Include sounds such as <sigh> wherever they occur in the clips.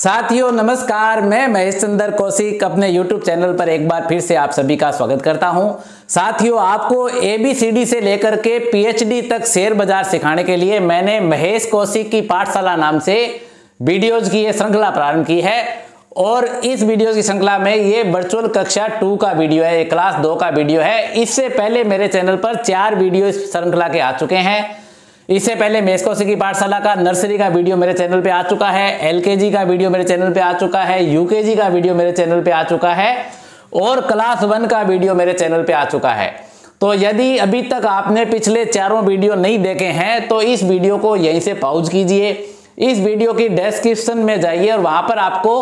साथियों, नमस्कार। मैं महेश चंद्र कौशिक अपने YouTube चैनल पर एक बार फिर से आप सभी का स्वागत करता हूँ। साथियों, आपको ए बी सी डी से लेकर के पीएचडी तक शेयर बाज़ार सिखाने के लिए मैंने महेश कौशिक की पाठशाला नाम से वीडियोज़ की ये श्रृंखला प्रारंभ की है। और इस वीडियो की श्रृंखला में ये वर्चुअल कक्षा टू का वीडियो है, ये क्लास दो का वीडियो है। इससे पहले मेरे चैनल पर चार वीडियो इस श्रृंखला के आ चुके हैं। इससे पहले मेस की पाठशाला का, नर्सरी का वीडियो मेरे चैनल पे आ चुका है, एलकेजी का वीडियो मेरे चैनल पे आ चुका है, यूकेजी का वीडियो मेरे चैनल पे आ चुका है, और क्लास वन का वीडियो मेरे चैनल पे आ चुका है। तो यदि अभी तक आपने पिछले चारों वीडियो नहीं देखे हैं तो इस वीडियो को यहीं से पाउज कीजिए। इस वीडियो की डिस्क्रिप्शन में जाइए और वहाँ पर आपको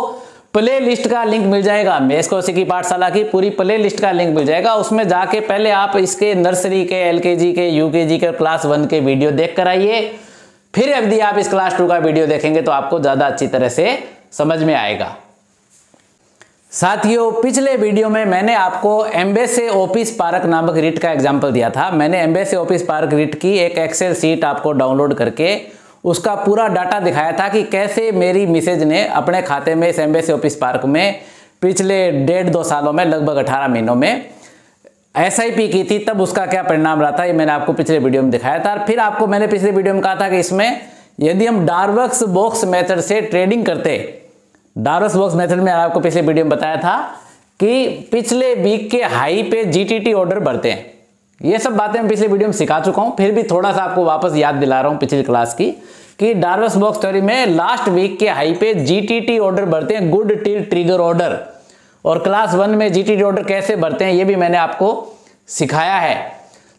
प्ले लिस्ट का लिंक मिल जाएगा। मेस की पाठशाला की पूरी प्ले लिस्ट का लिंक मिल जाएगा। उसमें जाके पहले आप इसके नर्सरी के एलकेजी के यूकेजी के क्लास वन के वीडियो देख कर आइए। फिर यदि आप इस क्लास टू का वीडियो देखेंगे तो आपको ज़्यादा अच्छी तरह से समझ में आएगा। साथियों, पिछले वीडियो में मैंने आपको एम्बेसे ऑफ़िस पार्क नामक रिट का एग्ज़ाम्पल दिया था। मैंने एम्बेसे ऑफ़िस पार्क रिट की एक एक्सेल सीट आपको डाउनलोड करके उसका पूरा डाटा दिखाया था कि कैसे मेरी मिसेज ने अपने खाते में इस एम्बेसी ऑफ़िस पार्क में पिछले डेढ़ दो सालों में, लगभग अठारह महीनों में एसआईपी की थी। तब उसका क्या परिणाम रहा था, ये मैंने आपको पिछले वीडियो में दिखाया था। और फिर आपको मैंने पिछले वीडियो में कहा था कि इसमें यदि हम डार्वक्स बॉक्स मेथड से ट्रेडिंग करते डार्वक्स बॉक्स मेथड में आपको पिछले वीडियो में बताया था कि पिछले वीक के हाई पे जीटीटी ऑर्डर बढ़ते हैं। ये सब बातें मैं पिछले वीडियो में सिखा चुका हूँ, फिर भी थोड़ा सा आपको वापस याद दिला रहा हूँ पिछली क्लास की, कि डार्वस बॉक्स थ्योरी में लास्ट वीक के हाई पे जीटीटी ऑर्डर बढ़ते हैं गुड टिल ट्रिगर ऑर्डर और क्लास वन में जीटीटी ऑर्डर कैसे बढ़ते हैं, ये भी मैंने आपको सिखाया है।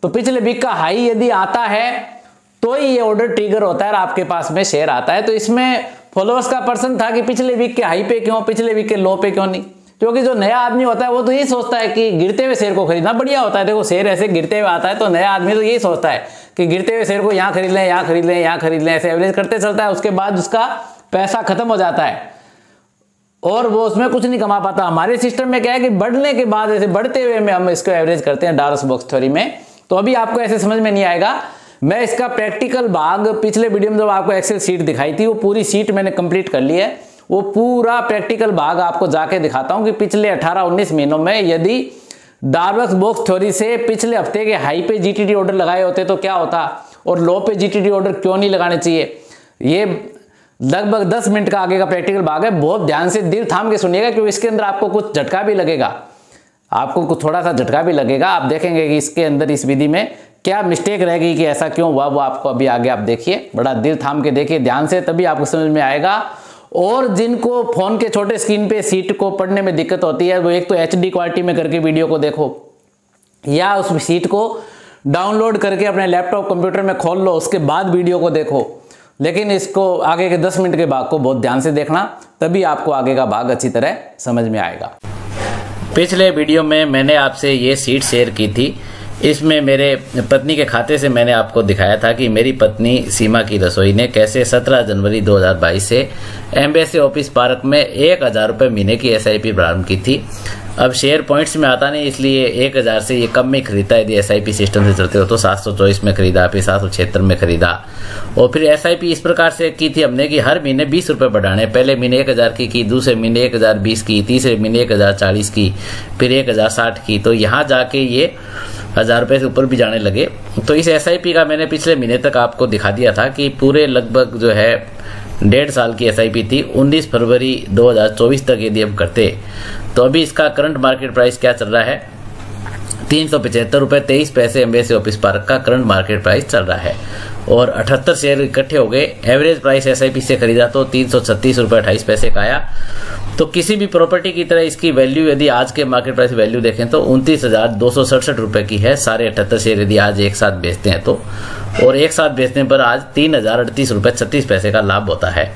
तो पिछले वीक का हाई यदि आता है तो ही ये ऑर्डर ट्रिगर होता है और आपके पास में शेयर आता है। तो इसमें फॉलोअर्स का पर्सन था कि पिछले वीक के हाई पे क्यों, पिछले वीक के लो पे क्यों नहीं? क्योंकि जो नया आदमी होता है, वो तो यही सोचता है कि गिरते हुए शेयर को खरीदना बढ़िया होता है। देखो शेयर ऐसे गिरते हुए आता है तो नया आदमी तो यही सोचता है कि गिरते हुए शेयर को यहाँ खरीद लें, यहाँ खरीद लें, यहाँ खरीद लें, ऐसे एवरेज करते चलता है। उसके बाद उसका पैसा खत्म हो जाता है और वो उसमें कुछ नहीं कमा पाता। हमारे सिस्टम में क्या है कि बढ़ने के बाद ऐसे बढ़ते हुए में हम इसको एवरेज करते हैं डारस बॉक्स थ्योरी में तो अभी आपको ऐसे समझ में नहीं आएगा। मैं इसका प्रैक्टिकल भाग पिछले वीडियो में जब आपको एक्सेल सीट दिखाई थी, वो पूरी सीट मैंने कंप्लीट कर ली है। वो पूरा प्रैक्टिकल भाग आपको जाके दिखाता हूँ कि पिछले 18-19 महीनों में यदि डार्बक्स बॉक्स थ्योरी से पिछले हफ़्ते के हाई पे जीटीडी ऑर्डर लगाए होते तो क्या होता? और लो पे जीटीडी ऑर्डर क्यों नहीं लगाने चाहिए? ये लगभग 10 मिनट का आगे का प्रैक्टिकल भाग है। बहुत ध्यान से दिल थाम के सुनिएगा, क्योंकि इसके अंदर आपको कुछ झटका भी लगेगा। आपको कुछ थोड़ा सा झटका भी लगेगा। आप देखेंगे कि इसके अंदर इस विधि में क्या मिस्टेक रहेगी कि ऐसा क्यों हुआ, वो आपको अभी आगे आप देखिए। बड़ा दिल थाम के देखिए, ध्यान से, तभी आपको समझ में आएगा। और जिनको फ़ोन के छोटे स्क्रीन पे सीट को पढ़ने में दिक्कत होती है, वो एक तो एचडी क्वालिटी में करके वीडियो को देखो, या उस सीट को डाउनलोड करके अपने लैपटॉप कंप्यूटर में खोल लो, उसके बाद वीडियो को देखो। लेकिन इसको आगे के 10 मिनट के भाग को बहुत ध्यान से देखना, तभी आपको आगे का भाग अच्छी तरह समझ में आएगा। पिछले वीडियो में मैंने आपसे ये सीट शेयर की थी इसमें मेरे पत्नी के खाते से मैंने आपको दिखाया था कि मेरी पत्नी सीमा की रसोई ने कैसे 17 जनवरी 2022 से एम्बेसी ऑफ़िस पार्क में एक हज़ार रुपये महीने की एसआईपी प्रारंभ की थी। अब शेयर पॉइंट्स में आता नहीं, इसलिए एक हज़ार से ये कम में खरीदता यदि एस सिस्टम से चलते हो तो सात सौ चौबीस में खरीदा, फिर सात सौ छिहत्तर में खरीदा। और फिर एसआईपी इस प्रकार से की थी हमने कि हर महीने बीस रुपए बढ़ाने। पहले महीने एक हज़ार की की, दूसरे महीने एक हज़ार बीस की, तीसरे महीने एक हज़ार चालीस की, फिर एक हज़ार साठ की। तो यहाँ जाके ये हज़ार रुपए से ऊपर भी जाने लगे। तो इस एसआईपी का मैंने पिछले महीने तक आपको दिखा दिया था कि पूरे लगभग जो है, डेढ़ साल की एसआईपी थी। 19 फरवरी 2024 तक यदि हम करते तो अभी इसका करंट मार्केट प्राइस क्या चल रहा है? तीन सौ पचहत्तर रुपए, तेईस पैसे एमबीएससी ऑफ़िस पार्क का करंट मार्केट प्राइस चल रहा है। और अठहत्तर शेयर इकट्ठे हो गए। एवरेज प्राइस एसआईपी से खरीदा तो तीन सौ छत्तीस रुपए अट्ठाईस पैसे का आया। तो किसी भी प्रॉपर्टी की तरह इसकी वैल्यू यदि आज के मार्केट प्राइस वैल्यू देखें तो उनतीस हज़ार दो सौ सड़सठ रुपए की है, सारे अठहत्तर शेयर यदि आज एक साथ बेचते हैं तो। और एक साथ बेचने पर आज तीन हज़ार अड़तीस रुपए छत्तीस पैसे का लाभ होता है।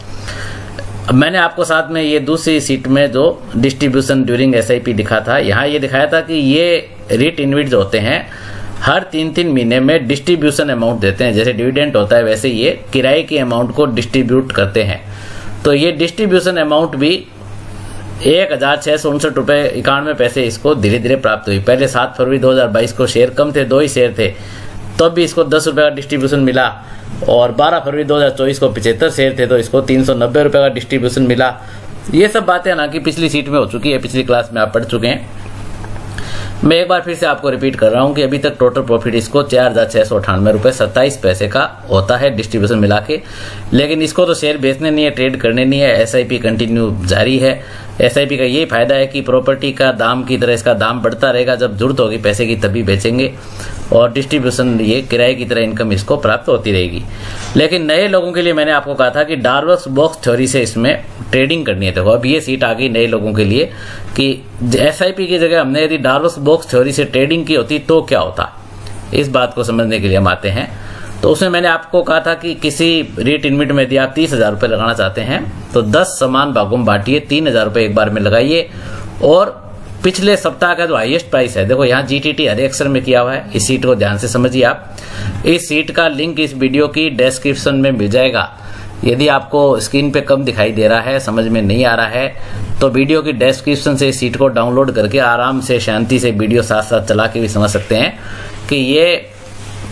मैंने आपको साथ में ये दूसरी सीट में जो डिस्ट्रीब्यूशन ड्यूरिंग एसआईपी दिखा था, यहाँ ये दिखाया था कि ये रिट इनविट होते हैं, हर तीन तीन महीने में डिस्ट्रीब्यूशन अमाउंट देते हैं। जैसे डिविडेंट होता है, वैसे ये किराए के अमाउंट को डिस्ट्रीब्यूट करते हैं। तो ये डिस्ट्रीब्यूशन अमाउंट भी एक हज़ार छह सौ उनसठ रुपए इक्यानवे पैसे इसको धीरे धीरे प्राप्त हुई। पहले सात फरवरी 2022 को शेयर कम थे, दो ही शेयर थे। तब भी इसको दस रुपए का डिस्ट्रीब्यूशन मिला और 12 फरवरी 2024 को पिछहत्तर शेयर थे तो इसको तीन सौ नब्बे रुपए का डिस्ट्रीब्यूशन मिला। ये सब बातें हालाँकि पिछली सीट में हो चुकी है, पिछली क्लास में आप पढ़ चुके हैं। मैं एक बार फिर से आपको रिपीट कर रहा हूँ कि अभी तक टोटल प्रॉफिट इसको चार हज़ार छह सौ अठानवे रुपए सत्ताईस पैसे का होता है डिस्ट्रीब्यूशन मिला के। लेकिन इसको तो शेयर बेचने नहीं है ट्रेड करने नहीं है एसआईपी कंटिन्यू जारी है। एसआईपी का यही फ़ायदा है कि प्रॉपर्टी का दाम की तरह इसका दाम बढ़ता रहेगा। जब ज़रूरत होगी पैसे की तभी बेचेंगे। और डिस्ट्रीब्यूशन ये किराए की तरह इनकम इसको प्राप्त होती रहेगी। लेकिन नए लोगों के लिए मैंने आपको कहा था कि डार्वस बॉक्स थ्योरी से इसमें ट्रेडिंग करनी है। देखो, अब ये सीट आ गई नए लोगों के लिए कि एसआईपी की जगह हमने यदि डार्वस बॉक्स थ्योरी से ट्रेडिंग की होती तो क्या होता? इस बात को समझने के लिए हम आते हैं। तो उसमें मैंने आपको कहा था कि किसी रेट इनमिट में यदि आप तीस हज़ार रुपए लगाना चाहते हैं तो दस समान भागों में बांटिए, तीन हज़ार रुपए एक बार में लगाइए और पिछले सप्ताह का जो हाईएस्ट प्राइस है। देखो, यहाँ जीटीटी हरे अक्षर में किया हुआ है। इस सीट को ध्यान से समझिए आप। इस सीट का लिंक इस वीडियो की डिस्क्रिप्शन में मिल जाएगा। यदि आपको स्क्रीन पे कम दिखाई दे रहा है, समझ में नहीं आ रहा है तो वीडियो की डिस्क्रिप्शन से इस सीट को डाउनलोड करके आराम से, शांति से वीडियो साथ साथ चला के भी समझ सकते हैं कि ये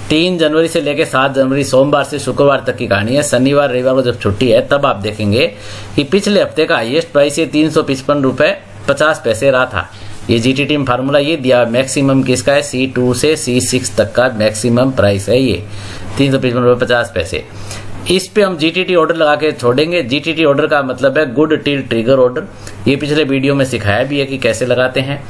तीन जनवरी से लेकर सात जनवरी, सोमवार से शुक्रवार तक की कहानी है। शनिवार, रविवार को जब छुट्टी है, तब आप देखेंगे कि पिछले हफ़्ते का हाइएस्ट प्राइस ये तीन सौ पचास पैसे रहा था। ये जीटीटी में फार्मूला ये दिया मैक्सिमम किसका है? सी टू से सी सिक्स तक का मैक्सिमम प्राइस है ये। तीन सौ पिचपन रुपए पचास पैसे। इस पे हम जीटीटी ऑर्डर लगा के छोड़ेंगे। जीटीटी ऑर्डर का मतलब है गुड टील ट्रिगर ऑर्डर ये पिछले वीडियो में सिखाया भी है कि कैसे लगाते हैं।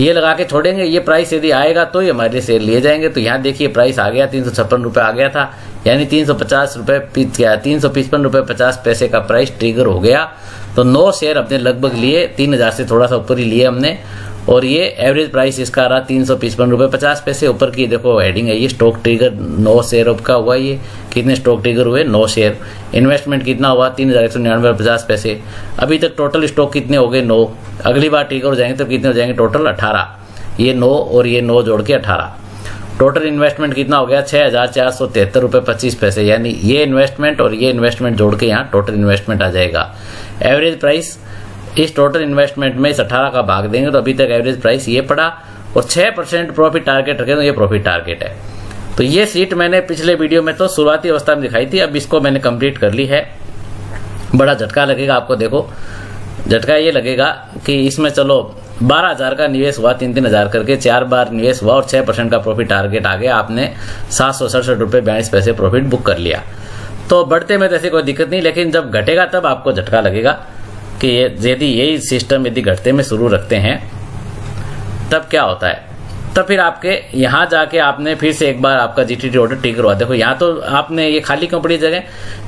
ये लगा के छोड़ेंगे। ये प्राइस यदि आएगा तो ही हमारे से लिए जाएँगे। तो यहाँ देखिए प्राइस आ गया, तीन सौ आ गया था। यानी तीन सौ पचास रुपए क्या तीन सौ पिचपन रुपए पचास पैसे का प्राइस ट्रिगर हो गया। तो नौ शेयर अपने लगभग लिए, तीन हज़ार से थोड़ा सा ऊपर ही लिए हमने। और ये एवरेज प्राइस इसका रहा तीन सौ पिचपन रुपए, पचास पैसे ऊपर की। देखो हेडिंग है ये स्टॉक ट्रिगर नौ शेयर का हुआ ये। कितने स्टॉक ट्रिगर हुए? नौ शेयर इन्वेस्टमेंट कितना हुआ? तीन हज़ार एक सौ निन्यानवे पचास पैसे। अभी तक टोटल स्टॉक कितने हो गए? नौ। अगली बार ट्रिगर हो जाएँगे तो कितने हो जाएँगे? टोटल अठारह। ये नौ और ये नौ जोड़ के अठारह। टोटल इन्वेस्टमेंट कितना हो गया? छह हज़ार चार सौ तिहत्तर रुपए, पच्चीस पैसे। यानी ये इन्वेस्टमेंट और ये इन्वेस्टमेंट जोड़ के यहाँ टोटल इन्वेस्टमेंट आ जाएगा। एवरेज प्राइस इस टोटल इन्वेस्टमेंट में इस अठारह का भाग देंगे तो अभी तक एवरेज प्राइस ये पड़ा और छह परसेंट प्रॉफिट टारगेट रखे तो ये प्रॉफिट टारगेट है। तो ये सीट मैंने पिछले वीडियो में तो शुरुआती अवस्था में दिखाई थी, अब इसको मैंने कंप्लीट कर ली है। बड़ा झटका लगेगा आपको, देखो। झटका ये लगेगा कि इसमें चलो, बारह हज़ार का निवेश हुआ तीन तीन हज़ार करके चार बार निवेश हुआ और छह परसेंट का प्रॉफिट टारगेट आ गया। आपने सात सौ सड़सठ रुपए बयालीस पैसे प्रॉफिट बुक कर लिया। तो बढ़ते में तो ऐसी कोई दिक्कत नहीं, लेकिन जब घटेगा तब आपको झटका लगेगा कि यदि यही सिस्टम यदि घटते में शुरू रखते हैं, तब क्या होता है? तब फिर आपके यहाँ जाके आपने फिर से एक बार आपका जीटीटी ऑर्डर टिक करवा, देखो यहाँ तो आपने ये खाली कंपनी जगह?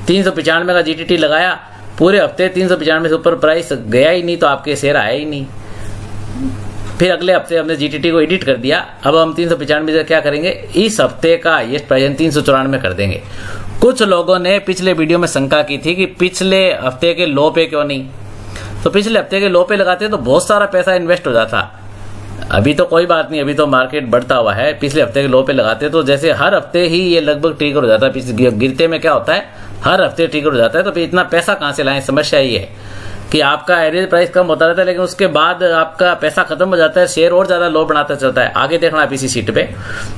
तीन सौ पिचानवे का जीटीटी लगाया, पूरे हफ़्ते तीन सौ पिचानवे से ऊपर प्राइस गया ही नहीं तो आपके शेयर आया ही नहीं। फिर अगले हफ़्ते हमने जीटीटी को एडिट कर दिया। अब हम तीन सौ पिचानवे से क्या करेंगे? इस हफ़्ते का ये प्राइस तीन सौ चौरानवे कर देंगे। कुछ लोगों ने पिछले वीडियो में शंका की थी कि पिछले हफ़्ते के लो पे क्यों नहीं? तो पिछले हफ़्ते के लो पे लगाते तो बहुत सारा पैसा इन्वेस्ट हो जाता। अभी तो कोई बात नहीं, अभी तो मार्केट बढ़ता हुआ है। पिछले हफ़्ते के लो पे लगाते तो जैसे हर हफ़्ते ही ये लगभग ट्रिगर हो जाता है। गिरते में क्या होता है? हर हफ़्ते ट्रिगर हो जाता है तो इतना पैसा कहाँ से लाए? समस्या ये है। कि आपका एवरेज प्राइस कम होता रहता है, लेकिन उसके बाद आपका पैसा खत्म हो जाता है शेयर और ज़्यादा लो बनाता चलता है। आगे देखना आप इसी सीट पे,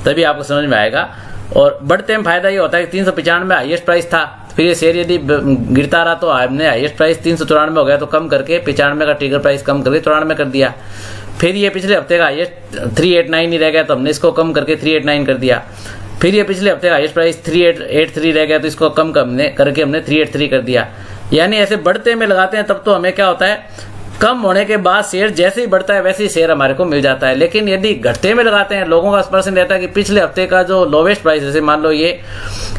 तभी आपको समझ में आएगा। और बढ़ते में फ़ायदा ये होता है कि तीन सौ पिचानवे हाइएस्ट प्राइस था। फिर ये शेयर यदि गिरता रहा तो हमने हाइएस्ट प्राइस तीन सौ चौरानवे हो गया तो कम करके पिचानवे का टिगर प्राइस कम करके चौरानवे कर दिया। फिर ये पिछले हफ़्ते का हाइएस्ट थ्री एट नाइन ही रह गया तो हमने इसको कम करके थ्री एट नाइन कर दिया। फिर ये पिछले हफ़्ते का highest price three eight eight three रह गया तो इसको कम करने, करके हमने थ्री एट थ्री कर दिया। यानी ऐसे बढ़ते में लगाते हैं, तब तो हमें क्या होता है, कम होने के बाद शेयर जैसे ही बढ़ता है, वैसे ही शेयर हमारे को मिल जाता है। लेकिन यदि घटते में लगाते हैं, लोगों का स्पर्शन रहता है कि पिछले हफ़्ते का जो लोवेस्ट प्राइस जैसे मान लो ये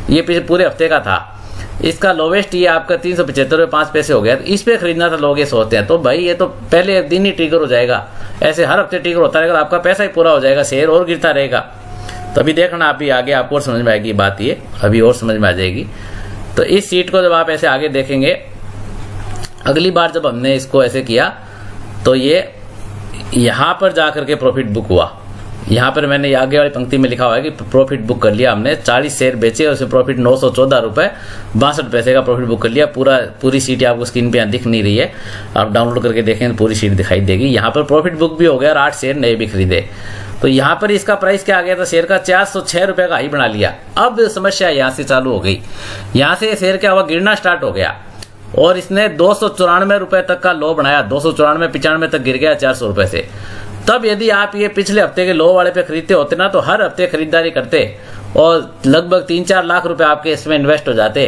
ये पिछले पूरे हफ़्ते का था, इसका लोवेस्ट ये आपका तीन सौ पचहत्तर रुपये, पाँच पैसे हो गया तो इस पे खरीदना था, लोग ये सोचते हैं तो भाई ये तो पहले दिन ही ट्रिगर हो जाएगा। ऐसे हर हफ़्ते ट्रिगर होता रहेगा आपका पैसा ही पूरा हो जाएगा शेयर और गिरता रहेगा। तो अभी देखना अभी आगे, आपको और समझ में आएगी बात ये, अभी और समझ में आ जाएगी। तो इस सीट को जब आप ऐसे आगे देखेंगे, अगली बार जब हमने इसको ऐसे किया तो ये यहाँ पर जाकर के प्रॉफिट बुक हुआ। यहाँ पर मैंने आगे वाली पंक्ति में लिखा हुआ है कि प्रॉफिट बुक कर लिया हमने 40 शेयर बेचे और उसमें प्रॉफिट नौ सौ चौदह रुपए, बासठ पैसे का प्रॉफिट बुक कर लिया। पूरा, पूरी सीट आपको स्क्रीन पे दिख नहीं रही है। आप डाउनलोड करके देखें तो पूरी सीट दिखाई देगी। यहाँ पर प्रॉफिट बुक भी हो गया और आठ शेयर नए भी खरीदे। तो यहाँ पर इसका प्राइस क्या आ गया था? शेयर का चार सौ छह रुपए का हाई बना लिया। अब समस्या यहाँ से चालू हो गई। यहाँ से शेयर क्या हुआ? गिरना स्टार्ट हो गया। और इसने दो सौ चौरानवे रुपए तक का लो बनाया। दो सौ चौरानवे, पिचानवे तक गिर गया चार सौ रुपए से। तब यदि आप ये पिछले हफ़्ते के लो वाले पे खरीदते होते ना तो हर हफ़्ते खरीदारी करते। और लगभग तीन चार लाख रुपए आपके इसमें इन्वेस्ट हो जाते।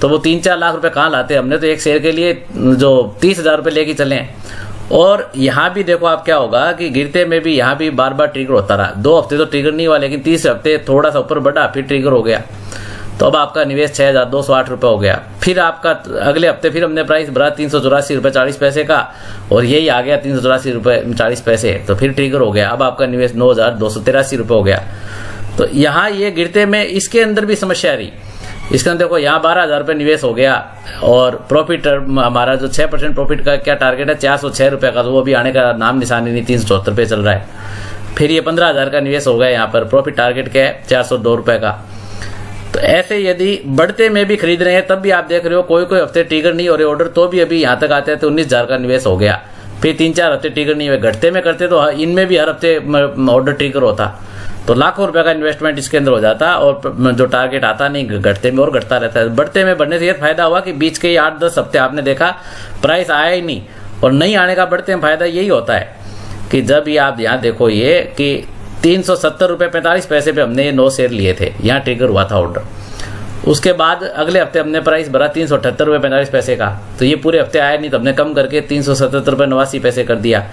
तो वो तीन चार लाख रुपए कहाँ लाते? हमने तो एक शेयर के लिए जो तीस हज़ार रुपये लेके चले और यहाँ भी देखो आप क्या होगा कि गिरते में भी यहाँ भी बार बार ट्रिगर होता रहा। दो हफ़्ते तो ट्रिगर नहीं हुआ, लेकिन तीसरे हफ़्ते थोड़ा सा ऊपर बढ़ा, फिर ट्रिगर हो गया। तो अब आपका निवेश छह हज़ार दो सौ आठ रुपये हो गया। फिर आपका अगले हफ़्ते फिर हमने प्राइस भरा तीन सौ चौरासी रुपये चालीस पैसे का, और यही आ गया तीन सौ चौरासी रुपये चालीस पैसे। तो फिर ट्रिगर हो गया। अब आपका निवेश नौ हज़ार दो सौ तिरासी रुपये हो गया। तो यहाँ ये गिरते में इसके अंदर भी समस्या आ रही। इसके अंदर देखो, यहाँ बारह हज़ार रुपये निवेश हो गया और प्रॉफिट हमारा जो छह परसेंट प्रॉफिट का क्या टारगेट है? चार सौ छह रुपये का तो वो भी आने का नाम निशानी नहीं, तीन सौ चौहत्तर रुपये चल रहा है। फिर ये पंद्रह हज़ार का निवेश हो गया यहाँ पर प्रॉफिट टारगेट क्या है? चार सौ दो रुपये का। तो ऐसे यदि बढ़ते में भी खरीद रहे हैं, तब भी आप देख रहे हो कोई कोई हफ़्ते टिगर नहीं हो रहे ऑर्डर तो भी अभी यहाँ तक आते हैं तो उन्नीस हज़ार का निवेश हो गया। फिर तीन चार हफ़्ते टिगर नहीं हुए, घटते में करते तो इनमें भी हर हफ़्ते ऑर्डर टिगर होता। तो लाखों रुपए का इन्वेस्टमेंट इसके अंदर हो जाता और जो टारगेट आता नहीं घटते में और घटता रहता है। बढ़ते में बढ़ने से यह फ़ायदा हुआ कि बीच के आठ दस हफ़्ते आपने देखा प्राइस आया ही नहीं और नहीं आने का बढ़ते में फ़ायदा यही होता है कि जब ये आप यहाँ देखो ये कि तीन सौ सत्तर रुपये पैंतालीस पैसे पे हमने ये नौ शेयर लिए थे। यहाँ ट्रिगर हुआ था ऑर्डर उसके बाद अगले हफ़्ते हमने प्राइस भरा तीन सौ अठहत्तर रुपये पैंतालीस पैसे का। तो ये पूरे हफ़्ते आया नहीं तो हमने कम करके तीन सौ सतहत्तर रुपये नवासी पैसे कर दिया।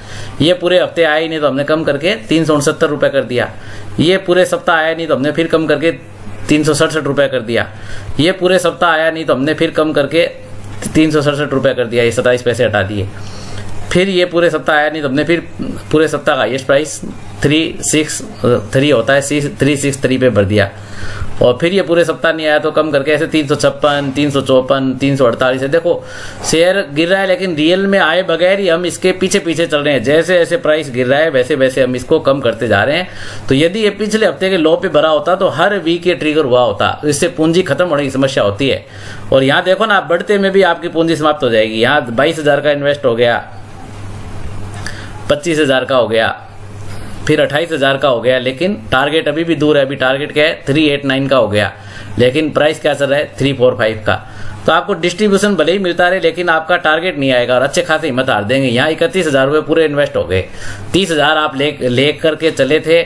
ये पूरे हफ़्ते आया ही नहीं तो हमने कम करके तीन सौ उनसत्तर रुपये कर दिया। ये पूरे सप्ताह आया नहीं तो हमने फिर कम करके तीन सौ सड़सठ रुपये कर दिया। ये पूरे सप्ताह आया नहीं तो हमने फिर कम करके तीन सौ सड़सठ रुपये कर दिया, ये सत्ताईस पैसे हटा दिए। फिर ये पूरे सप्ताह आया नहीं तो हमने फिर पूरे सप्ताह का highest price three six three होता है थ्री सिक्स थ्री पे भर दिया। और फिर ये पूरे सप्ताह नहीं आया तो कम करके ऐसे तीन सौ छप्पन, तीन सौ चौपन, तीन सौ अड़तालीस है। देखो शेयर गिर रहा है लेकिन रियल में आए बगैर ही हम इसके पीछे पीछे चल रहे हैं। जैसे जैसे प्राइस गिर रहा है, वैसे वैसे हम इसको कम करते जा रहे हैं। तो यदि ये पिछले हफ़्ते के लो पे भरा होता तो हर वीक ये ट्रिगर हुआ होता। इससे पूंजी खत्म होने की समस्या होती है। और यहाँ देखो ना बढ़ते में भी आपकी पूंजी समाप्त हो जाएगी। यहाँ बाईस हज़ार का इन्वेस्ट हो गया, पच्चीस हज़ार का हो गया। फिर अट्ठाईस हज़ार का हो गया, लेकिन टारगेट अभी भी दूर है, अभी टारगेट क्या है? थ्री एट नाइन का हो गया। लेकिन प्राइस क्या चल रहा है? थ्री फोर फाइव का। तो आपको डिस्ट्रीब्यूशन भले ही मिलता रहे, लेकिन आपका टारगेट नहीं आएगा और अच्छे खासे हिम्मत हार देंगे। यहाँ इकतीस हज़ार रुपये पूरे इन्वेस्ट हो गए। तीस हज़ार आप ले ले करके चले थे,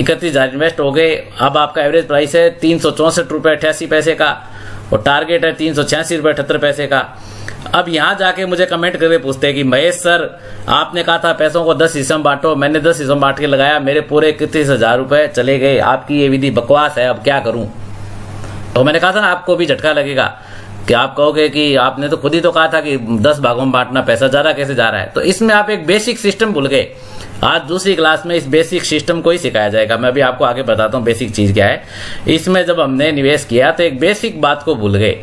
इकतीस हज़ार इन्वेस्ट हो गए। अब आपका एवरेज प्राइस है तीन सौ चौसठ रुपये अठासी पैसे का और टारगेट है तीन सौ छियासी रुपये अठहत्तर पैसे का। अब यहाँ जाके मुझे कमेंट करके पूछते हैं कि महेश सर, आपने कहा था पैसों को दस हिस्सों बांटो, मैंने दस हिस्सों बांट के लगाया, मेरे पूरे इकतीस हज़ार रुपए चले गए, आपकी ये विधि बकवास है, अब क्या करूँ? तो मैंने कहा था ना, आपको भी झटका लगेगा। कि आप कहोगे कि आपने तो खुद ही तो कहा था कि दस भागों में बांटना, पैसा ज़्यादा कैसे जा रहा है? तो इसमें आप एक बेसिक सिस्टम भूल गए। आज दूसरी क्लास में इस बेसिक सिस्टम को ही सिखाया जाएगा। मैं अभी आपको आगे बताता हूँ बेसिक चीज़ क्या है। इसमें जब हमने निवेश किया तो एक बेसिक बात को भूल गए।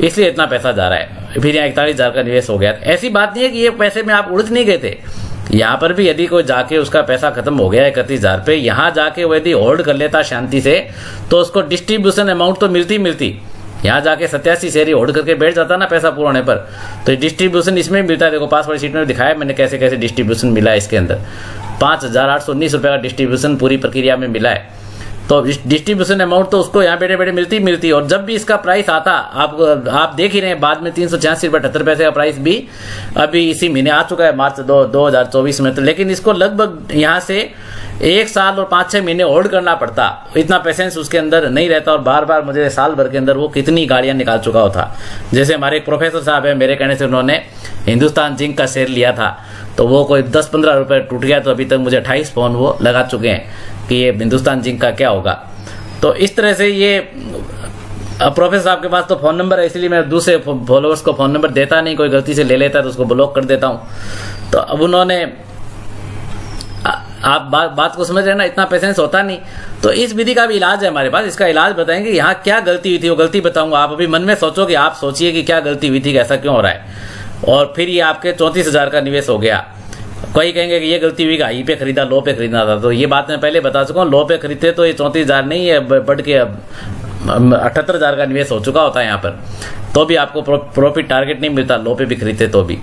इसलिए इतना पैसा जा रहा है। फिर यहाँ इकतालीस हज़ार का निवेश हो गया। ऐसी बात नहीं है कि ये पैसे में आप उड़ नहीं गए थे। यहाँ पर भी यदि कोई जाके उसका पैसा खत्म हो गया इकतीस हज़ार पे, यहाँ जाके वो यदि होल्ड कर लेता शांति से तो उसको डिस्ट्रीब्यूशन अमाउंट तो मिलती मिलती। यहाँ जाके सत्यासी शेयर होल्ड करके बैठ जाता ना पैसा पूरा होने पर। तो डिस्ट्रीब्यूशन इसमें मिलता है। देखो, पासवर्ड शीट में दिखाया मैंने कैसे कैसे डिस्ट्रीब्यूशन मिला है इसके अंदर। पाँच हज़ार आठ सौ उन्नीस रुपए का डिस्ट्रीब्यूशन पूरी प्रक्रिया में मिला है। तो डिस्ट्रीब्यूशन अमाउंट तो उसको यहाँ बैठे बैठे मिलती मिलती। और जब भी इसका प्राइस आता आप आप देख ही रहे हैं बाद में तीन सौ छियासी रुपए अठहत्तर पैसे का प्राइस भी अभी इसी महीने आ चुका है मार्च दो, दो हज़ार चौबीस में। तो लेकिन इसको लगभग यहाँ से एक साल और पाँच छह महीने होल्ड करना पड़ता। इतना पेशेंस उसके अंदर नहीं रहता और बार बार मुझे साल भर के अंदर वो कितनी गाड़ियाँ निकाल चुका होता। जैसे हमारे एक प्रोफेसर साहब है मेरे कहने से उन्होंने हिंदुस्तान जिंक का शेयर लिया था। तो वो कोई दस पंद्रह रुपए टूट गया तो अभी तक मुझे अट्ठाईस फ़ोन वो लगा चुके हैं कि ये हिंदुस्तान जिंक का क्या होगा। तो इस तरह से ये प्रोफेसर साहब के पास तो फ़ोन नंबर है, इसलिए मैं दूसरे फॉलोअर्स को फ़ोन नंबर देता नहीं, कोई गलती से ले लेता है तो उसको ब्लॉक कर देता हूँ। तो अब उन्होंने आप बात बात को समझ रहे ना, इतना पेशेंस होता नहीं। तो इस विधि का भी इलाज है हमारे पास, इसका इलाज बताएँगे यहाँ क्या गलती हुई थी, वो गलती बताऊँगा। आप अभी मन में सोचो कि आप सोचिए कि क्या गलती हुई थी ऐसा क्यों हो रहा है। और फिर ये आपके चौंतीस हज़ार का निवेश हो गया। कोई कहेंगे कि ये गलती हुई हाई पे खरीदा, लो पे खरीदना था। तो ये बात मैं पहले बता चुका हूँ, लो पे खरीदते तो ये चौंतीस हज़ार नहीं है बढ़ के अठहत्तर हज़ार का निवेश हो चुका होता है यहाँ पर। तो भी आपको प्रॉफिट टारगेट नहीं मिलता, लो पे भी खरीदते तो भी।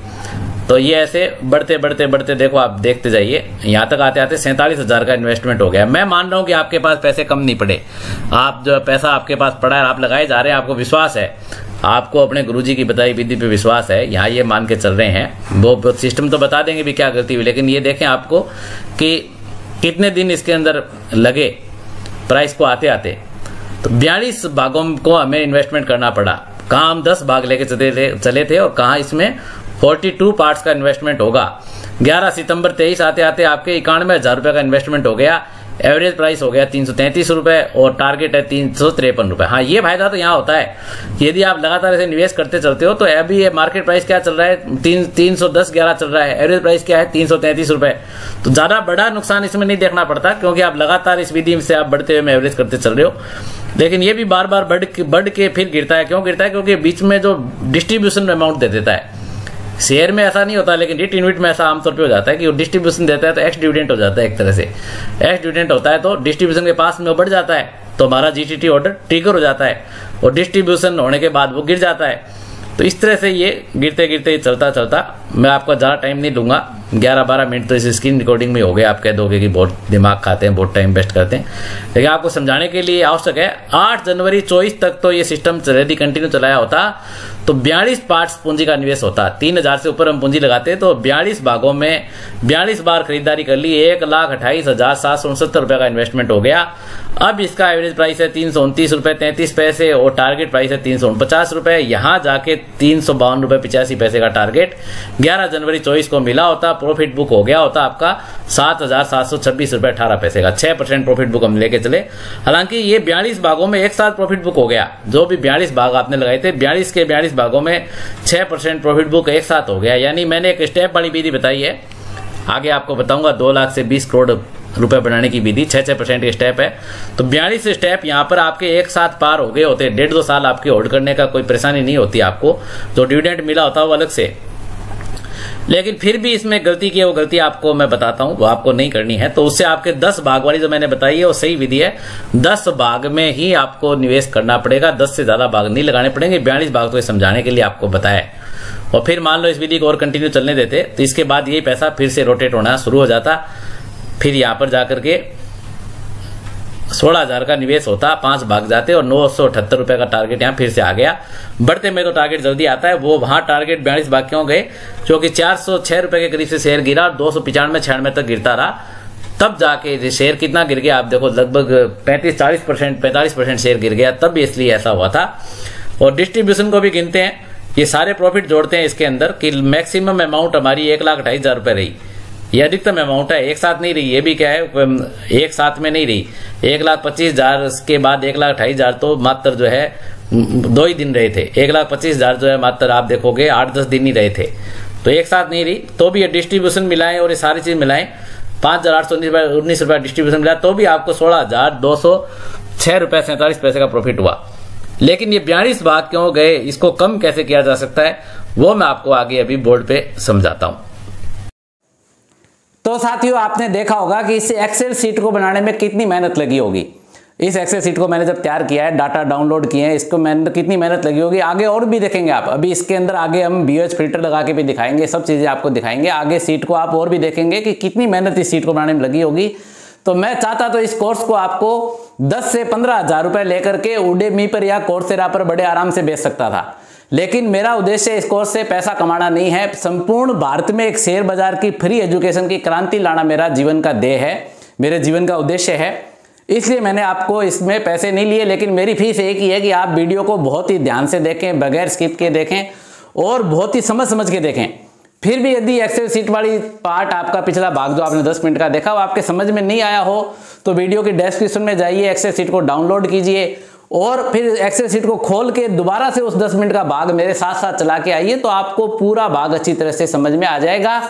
तो ये ऐसे बढ़ते बढ़ते बढ़ते देखो, आप देखते जाइए। यहाँ तक आते आते सैंतालीस हज़ार का इन्वेस्टमेंट हो गया। मैं मान रहा हूँ कि आपके पास पैसे कम नहीं पड़े। आप जो पैसा आपके पास पड़ा है आप लगाए जा रहे हैं, आपको विश्वास है। आपको अपने गुरुजी की बताई विधि पे विश्वास है, यहाँ ये मान के चल रहे हैं। वो सिस्टम तो बता देंगे भी क्या गलती हुई, लेकिन ये देखें आपको कि कितने दिन इसके अंदर लगे प्राइस को आते आते तो बयालीस भागों को हमें इन्वेस्टमेंट करना पड़ा। कहा हम दस भाग लेके चले थे चले थे और कहा इसमें 42 पार्ट्स का इन्वेस्टमेंट होगा। 11 सितंबर 23 आते आते आपके इक्यानवे हज़ार रुपए का इन्वेस्टमेंट हो गया। एवरेज प्राइस हो गया तीन सौ तैंतीस रुपए और टारगेट है तीन सौ तिरपन रुपए। हाँ ये फ़ायदा तो यहाँ होता है। यदि आप लगातार ऐसे निवेश करते चलते हो तो अभी ये मार्केट प्राइस क्या चल रहा है? तीन तीन सौ दस ग्यारह चल रहा है। एवरेज प्राइस क्या है? तीन सौ तैंतीस रुपए। तो ज़्यादा बड़ा नुकसान इसमें नहीं देखना पड़ता, क्योंकि आप लगातार इस विधि से आप बढ़ते हुए एवरेज करते चल रहे हो। लेकिन ये भी बार बार बढ़ के बढ़ के फिर गिरता है। क्यों गिरता है? क्योंकि बीच में जो डिस्ट्रीब्यूशन अमाउंट दे देता है। शेयर में ऐसा नहीं होता, लेकिन डिट इनविट में ऐसा आमतौर पे हो जाता है कि वो डिस्ट्रीब्यूशन देता है तो एक्स डिविडेंट हो जाता है एक तरह से। एक्स डिविडेंट होता है तो डिस्ट्रीब्यूशन के पास में बढ़ जाता है तो हमारा जीटीटी ऑर्डर ट्रिगर हो जाता है और डिस्ट्रीब्यूशन होने के बाद वो गिर जाता है। तो इस तरह से ये गिरते गिरते चलता चलता मैं आपका ज़्यादा टाइम नहीं दूँगा। 11-12 मिनट तो इस स्क्रीन रिकॉर्डिंग में हो गया आप कह दोगे कि बहुत दिमाग खाते हैं, बहुत टाइम वेस्ट करते हैं। लेकिन आपको समझाने के लिए आवश्यक है 8 जनवरी 24 तक तो ये सिस्टम यदि कंटिन्यू चलाया होता। तो बयालीस पार्ट्स पूंजी का निवेश होता तीन हज़ार से ऊपर हम पूंजी लगाते तो बयालीस भागों में बयालीस बार खरीदारी कर ली, एक लाख अट्ठाईस हज़ार सात सौ उनसत्तर रुपए का इन्वेस्टमेंट हो गया। अब इसका एवरेज प्राइस है तीन सौ उनतीस रुपए तैंतीस पैसे और टारगेट प्राइस है तीन सौ उनपचास रुपए। यहाँ जाके तीन सौ बावन रुपए पिचासी पैसे का टारगेट ग्यारह जनवरी चौबीस को मिला होता प्रॉफिट बुक हो गया होता आपका सात हज़ार सात सौ छब्बीस रुपए अठारह पैसे का। छह परसेंट प्रॉफिट बुक हम लेके चले। हालाँकि ये बयालीस भागों में एक साथ प्रॉफिट बुक हो गया। जो भी बयालीस भाग आपने लगाए थे, बयालीस के बयालीस भागों में छह परसेंट प्रॉफिट बुक एक साथ हो गया। यानी मैंने एक स्टेप वाली विधि बताई है। आगे आपको बताऊँगा, दो लाख से बीस करोड़ रुपए बनाने की विधि छह छह परसेंट की स्टेप है। तो बयालीस स्टेप यहाँ पर आपके एक साथ पार हो गए होते। डेढ़ दो साल आपके होल्ड करने का कोई परेशानी नहीं होती आपको। जो डिविडेंट मिला होता है वो अलग से। लेकिन फिर भी इसमें गलती की है, वो गलती आपको मैं बताता हूँ, वो आपको नहीं करनी है। तो उससे आपके दस बाग वाली जो मैंने बताई है, वो सही विधि है। दस बाग में ही आपको निवेश करना पड़ेगा, दस से ज़्यादा बाग नहीं लगाने पड़ेंगे, बयालीस भाग तो समझाने के लिए आपको बताया और फिर मान लो इस विधि को और कंटिन्यू चलने देते तो इसके बाद ये पैसा फिर से रोटेट होना शुरू हो जाता। फिर यहाँ पर जाकर के सोलह हज़ार का निवेश होता, पाँच भाग जाते और नौ सौ अठहत्तर रुपए का टारगेट यहाँ फिर से आ गया। बढ़ते में तो टारगेट जल्दी आता है, वो वहाँ टारगेट बयालीस भाग क्यों गए? क्योंकि चार सौ छह रुपए के करीब से शेयर गिरा और दो सौ पिचानवे छियानवे तक गिरता रहा। तब जाके शेयर कितना गिर गया? आप देखो, लगभग पैंतीस चालीस परसेंट, पैंतालीस परसेंट शेयर गिर गया, तब इसलिए ऐसा हुआ था। और डिस्ट्रीब्यूशन को भी गिनते हैं, ये सारे प्रॉफिट जोड़ते हैं इसके अंदर कि मैक्सिमम अमाउंट हमारी एक लाख अठाईस हज़ार रुपए रही। ये अधिकतम अमाउंट है, एक साथ नहीं रही, ये भी क्या है एक साथ में नहीं रही। एक लाख पच्चीस हज़ार के बाद एक लाख अठाईस हज़ार तो मात्र जो है दो ही दिन रहे थे। एक लाख पच्चीस हज़ार जो है मात्र आप देखोगे, आठ दस दिन ही रहे थे। तो एक साथ नहीं रही तो भी ये डिस्ट्रीब्यूशन मिलाएँ और ये सारी चीज़ मिलाएँ। पाँच हज़ार आठ सौ उन्नीस रुपया डिस्ट्रीब्यूशन मिला तो भी आपको सोलह हज़ार दो सौ छह रुपया सैंतालीस पैसे का प्रॉफिट हुआ। लेकिन ये बयालीस भाग क्यों गए, इसको कम कैसे किया जा सकता है, वो मैं आपको आगे अभी बोर्ड पे समझाता हूँ। तो साथियों, आपने देखा होगा कि इस एक्सेल सीट को बनाने में कितनी मेहनत लगी होगी। इस एक्सेल सीट को मैंने जब तैयार किया है डाटा डाउनलोड किए हैं, इसको मैंने कितनी मेहनत लगी होगी, आगे और भी देखेंगे आप। अभी इसके अंदर आगे हम बी फ़िल्टर लगा के भी दिखाएँगे, सब चीज़ें आपको दिखाएँगे। आगे सीट को आप और भी देखेंगे कि कितनी मेहनत इस सीट को बनाने में लगी होगी। तो मैं चाहता तो इस कोर्स को आपको 10 से पंद्रह हज़ार रुपए लेकर के उडे पर या कोर्सेरा पर बड़े आराम से बेच सकता था। लेकिन मेरा उद्देश्य इस कोर्स से पैसा कमाना नहीं है। संपूर्ण भारत में एक शेयर बाज़ार की फ्री एजुकेशन की क्रांति लाना मेरा जीवन का देह है, मेरे जीवन का उद्देश्य है। इसलिए मैंने आपको इसमें पैसे नहीं लिए, लेकिन मेरी फ़ीस एक ही है कि आप वीडियो को बहुत ही ध्यान से देखें, बगैर स्किप के देखें और बहुत ही समझ समझ के देखें। फिर भी यदि एक्सेल सीट वाली पार्ट आपका पिछला भाग जो आपने 10 मिनट का देखा, वो आपके समझ में नहीं आया हो तो वीडियो की डिस्क्रिप्शन में जाइए एक्सेल सीट को डाउनलोड कीजिए और फिर एक्सेल सीट को खोल के दोबारा से उस 10 मिनट का भाग मेरे साथ साथ चला के आइए तो आपको पूरा भाग अच्छी तरह से समझ में आ जाएगा।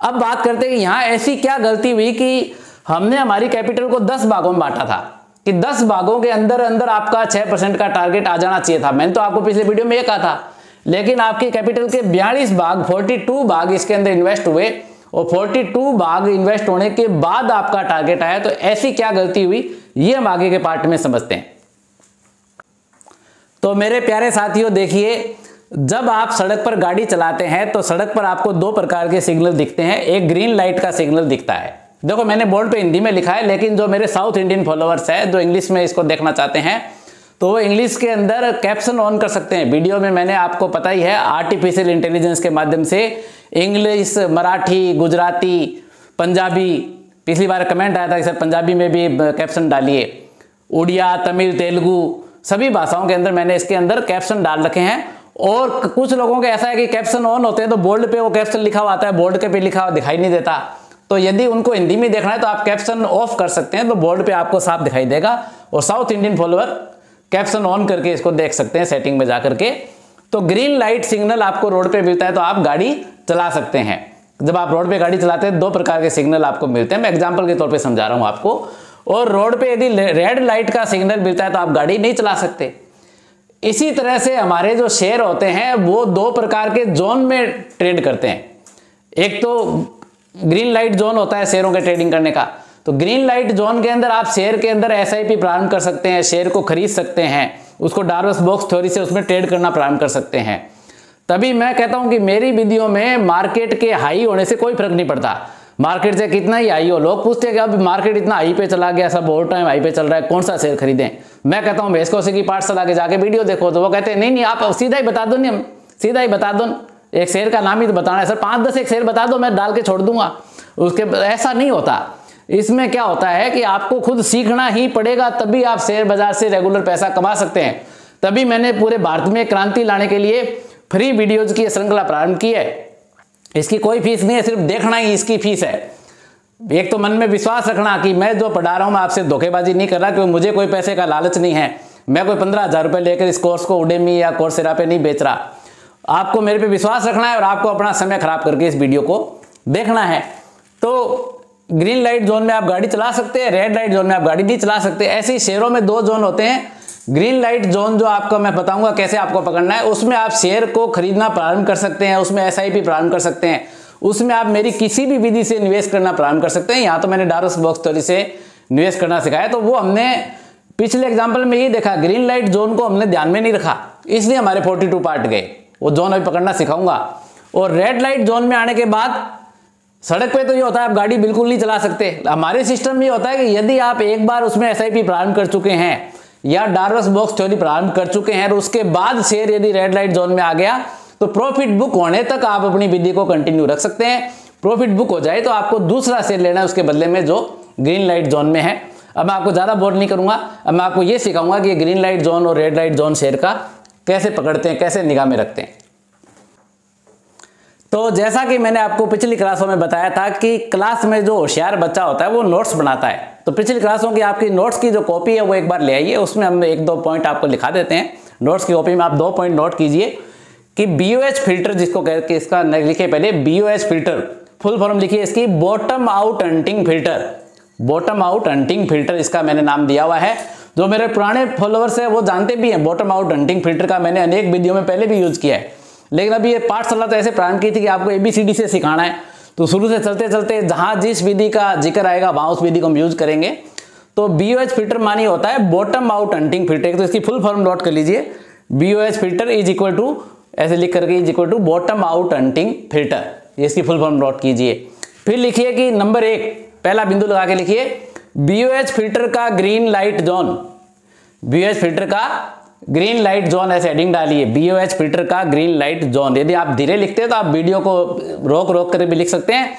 अब बात करते हैं कि यहाँ ऐसी क्या गलती हुई कि हमने हमारी कैपिटल को 10 भागों में बांटा था, कि 10 भागों के अंदर अंदर आपका 6 परसेंट का टारगेट आ जाना चाहिए था। मैंने तो आपको पिछले वीडियो में यह कहा था, लेकिन आपकी कैपिटल के बयालीस भाग 42 भाग इसके अंदर इन्वेस्ट हुए और 42 भाग इन्वेस्ट होने के बाद आपका टारगेट आया। तो ऐसी क्या गलती हुई, ये हम आगे के पार्ट में समझते हैं। तो मेरे प्यारे साथियों, देखिए, जब आप सड़क पर गाड़ी चलाते हैं तो सड़क पर आपको दो प्रकार के सिग्नल दिखते हैं। एक ग्रीन लाइट का सिग्नल दिखता है। देखो, मैंने बोर्ड पे हिंदी में लिखा है, लेकिन जो मेरे साउथ इंडियन फॉलोअर्स है, जो इंग्लिश में इसको देखना चाहते हैं तो वो इंग्लिश के अंदर कैप्शन ऑन कर सकते हैं। वीडियो में मैंने आपको पता ही है आर्टिफिशियल इंटेलिजेंस के माध्यम से इंग्लिश, मराठी, गुजराती, पंजाबी, पिछली बार कमेंट आया था कि सर पंजाबी में भी कैप्शन डालिए। उड़िया, तमिल, तेलुगु सभी भाषाओं के अंदर मैंने इसके अंदर कैप्शन डाल रखे हैं। और कुछ लोगों के ऐसा है कि कैप्शन ऑन होते हैं तो बोल्ड पे वो कैप्शन लिखा हुआ आता है बोल्ड के पे लिखा हुआ दिखाई नहीं देता। तो यदि उनको हिंदी में देखना है तो आप कैप्शन ऑफ़ कर सकते हैं तो बोर्ड पे आपको साफ़ दिखाई देगा। और south Indian follower caption on करके इसको देख सकते हैं सेटिंग में जाकर के। तो ग्रीन लाइट सिग्नल आपको रोड पे मिलता है तो आप गाड़ी चला सकते हैं। जब आप रोड पे गाड़ी चलाते हैं, दो प्रकार के सिग्नल आपको मिलते हैं। मैं एग्ज़ाम्पल के तौर पर समझा रहा हूँ आपको। और रोड पे यदि रेड लाइट का सिग्नल मिलता है तो आप गाड़ी नहीं चला सकते। इसी तरह से हमारे जो शेयर होते हैं, वो दो प्रकार के जोन में ट्रेड करते हैं। एक तो ग्रीन लाइट जोन होता है शेयरों के ट्रेडिंग करने का। तो ग्रीन लाइट जोन के अंदर आप शेयर के अंदर एसआईपी प्रारंभ कर सकते हैं शेयर को खरीद सकते हैं, उसको डार्वस बॉक्स थ्योरी से उसमें ट्रेड करना प्रारंभ कर सकते हैं। तभी मैं कहता हूँ कि मेरी विधियों में मार्केट के हाई होने से कोई फ़र्क नहीं पड़ता। मार्केट से कितना ही आई हो, लोग पूछते हैं कि अब मार्केट इतना हाई पे चला गया, सब बहुत टाइम हाई पे चल रहा है, कौन सा शेयर खरीदें? मैं कहता हूँ भेस्कोसी की पार्ट चला के जाके वीडियो देखो तो वो कहते हैं, नहीं नहीं, आप सीधा ही बता दो, नहीं सीधा ही बता दो, एक शेयर का नाम ही तो बताना है, सर, पाँच दस एक शेयर बता दो, मैं डाल के छोड़ दूँगा। उसके ऐसा नहीं होता। इसमें क्या होता है कि आपको खुद सीखना ही पड़ेगा, तभी आप शेयर बाज़ार से रेगुलर पैसा कमा सकते हैं। तभी मैंने पूरे भारत में क्रांति लाने के लिए फ्री वीडियोज़ की श्रृंखला प्रारंभ की है। इसकी कोई फ़ीस नहीं है, सिर्फ़ देखना ही इसकी फ़ीस है। एक तो मन में विश्वास रखना कि मैं जो पढ़ा रहा हूँ, मैं आपसे धोखेबाजी नहीं कर रहा क्योंकि मुझे कोई पैसे का लालच नहीं है। मैं कोई पंद्रह हज़ार रुपए लेकर इस कोर्स को उडेमी या कोर्स सिरा पे नहीं बेच रहा। आपको मेरे पे विश्वास रखना है और आपको अपना समय खराब करके इस वीडियो को देखना है। तो ग्रीन लाइट जोन में आप गाड़ी चला सकते हैं, रेड लाइट जोन में आप गाड़ी नहीं चला सकते। ऐसे ही शहरों में दो जोन होते हैं ग्रीन लाइट जोन जो आपको मैं बताऊँगा कैसे आपको पकड़ना है, उसमें आप शेयर को खरीदना प्रारंभ कर सकते हैं, उसमें एसआईपी प्रारंभ कर सकते हैं। उसमें आप मेरी किसी भी विधि से निवेश करना प्रारंभ कर सकते हैं। यहाँ तो मैंने डारस बॉक्स थोड़ी से निवेश करना सिखाया तो वो हमने पिछले एग्ज़ाम्पल में ये देखा ग्रीन लाइट जोन को हमने ध्यान में नहीं रखा, इसलिए हमारे 42 पार्ट गए। वो जोन अभी पकड़ना सिखाऊँगा। और रेड लाइट जोन में आने के बाद, सड़क पे तो ये होता है, आप गाड़ी बिल्कुल नहीं चला सकते। हमारे सिस्टम में ये होता है कि यदि आप एक बार उसमें एस प्रारंभ कर चुके हैं या डार्वस बॉक्स थ्योरी प्रारंभ कर चुके हैं और उसके बाद शेयर यदि रेड लाइट जोन में आ गया तो प्रॉफिट बुक होने तक आप अपनी विधि को कंटिन्यू रख सकते हैं। प्रॉफिट बुक हो जाए तो आपको दूसरा शेयर लेना है, उसके बदले में जो ग्रीन लाइट जोन में है। अब मैं आपको ज़्यादा बोर नहीं करूँगा। अब मैं आपको ये सिखाऊँगा कि ग्रीन लाइट जोन और रेड लाइट जोन शेयर का कैसे पकड़ते हैं, कैसे निगाह में रखते हैं। तो जैसा कि मैंने आपको पिछली क्लासों में बताया था कि क्लास में जो होशियार बच्चा होता है, वो नोट्स बनाता है। तो पिछली क्लासों की आपकी नोट्स की जो कॉपी है, वो एक बार ले आइए। उसमें हम एक दो पॉइंट आपको लिखा देते हैं। नोट्स की कॉपी में आप दो पॉइंट नोट कीजिए कि बीओएच फ़िल्टर जिसको कह के इसका लिखे पहले बीओएच फ़िल्टर फुल फॉर्म लिखिए इसकी। Bottom out hunting filter bottom out hunting filter इसका मैंने नाम दिया हुआ है। जो मेरे पुराने फॉलोअर्स है, वो जानते भी हैं बॉटम आउट हंटिंग फ़िल्टर का मैंने अनेक वीडियो में पहले भी यूज़ किया है। लेकिन अभी ये पाठशाला तो ऐसे प्रारंभ की थी कि आपको एबीसीडी से सिखाना है। तो शुरू से चलते चलते जहाँ जिस विधि का ज़िक्र आएगा, वहाँ उस विधि को हम यूज़ करेंगे। तो बीओएच फ़िल्टर मानी होता है बॉटम आउट हंटिंग फ़िल्टर तो इसकी फुल फॉर्म नोट कर लीजिए। BOH filter is equal to ऐसे लिख करके is equal to bottom out hunting filter इसकी फुल फॉर्म नोट कीजिए। फिर लिखिए कि नंबर एक, पहला बिंदु लगा के लिखिए। बीओएच फ़िल्टर का green light zone BOH filter का ग्रीन लाइट जोन ऐसे हेडिंग डालिए बीओएच फ़िल्टर का ग्रीन लाइट जोन यदि आप धीरे लिखते हैं तो आप वीडियो को रोक रोक कर भी लिख सकते हैं।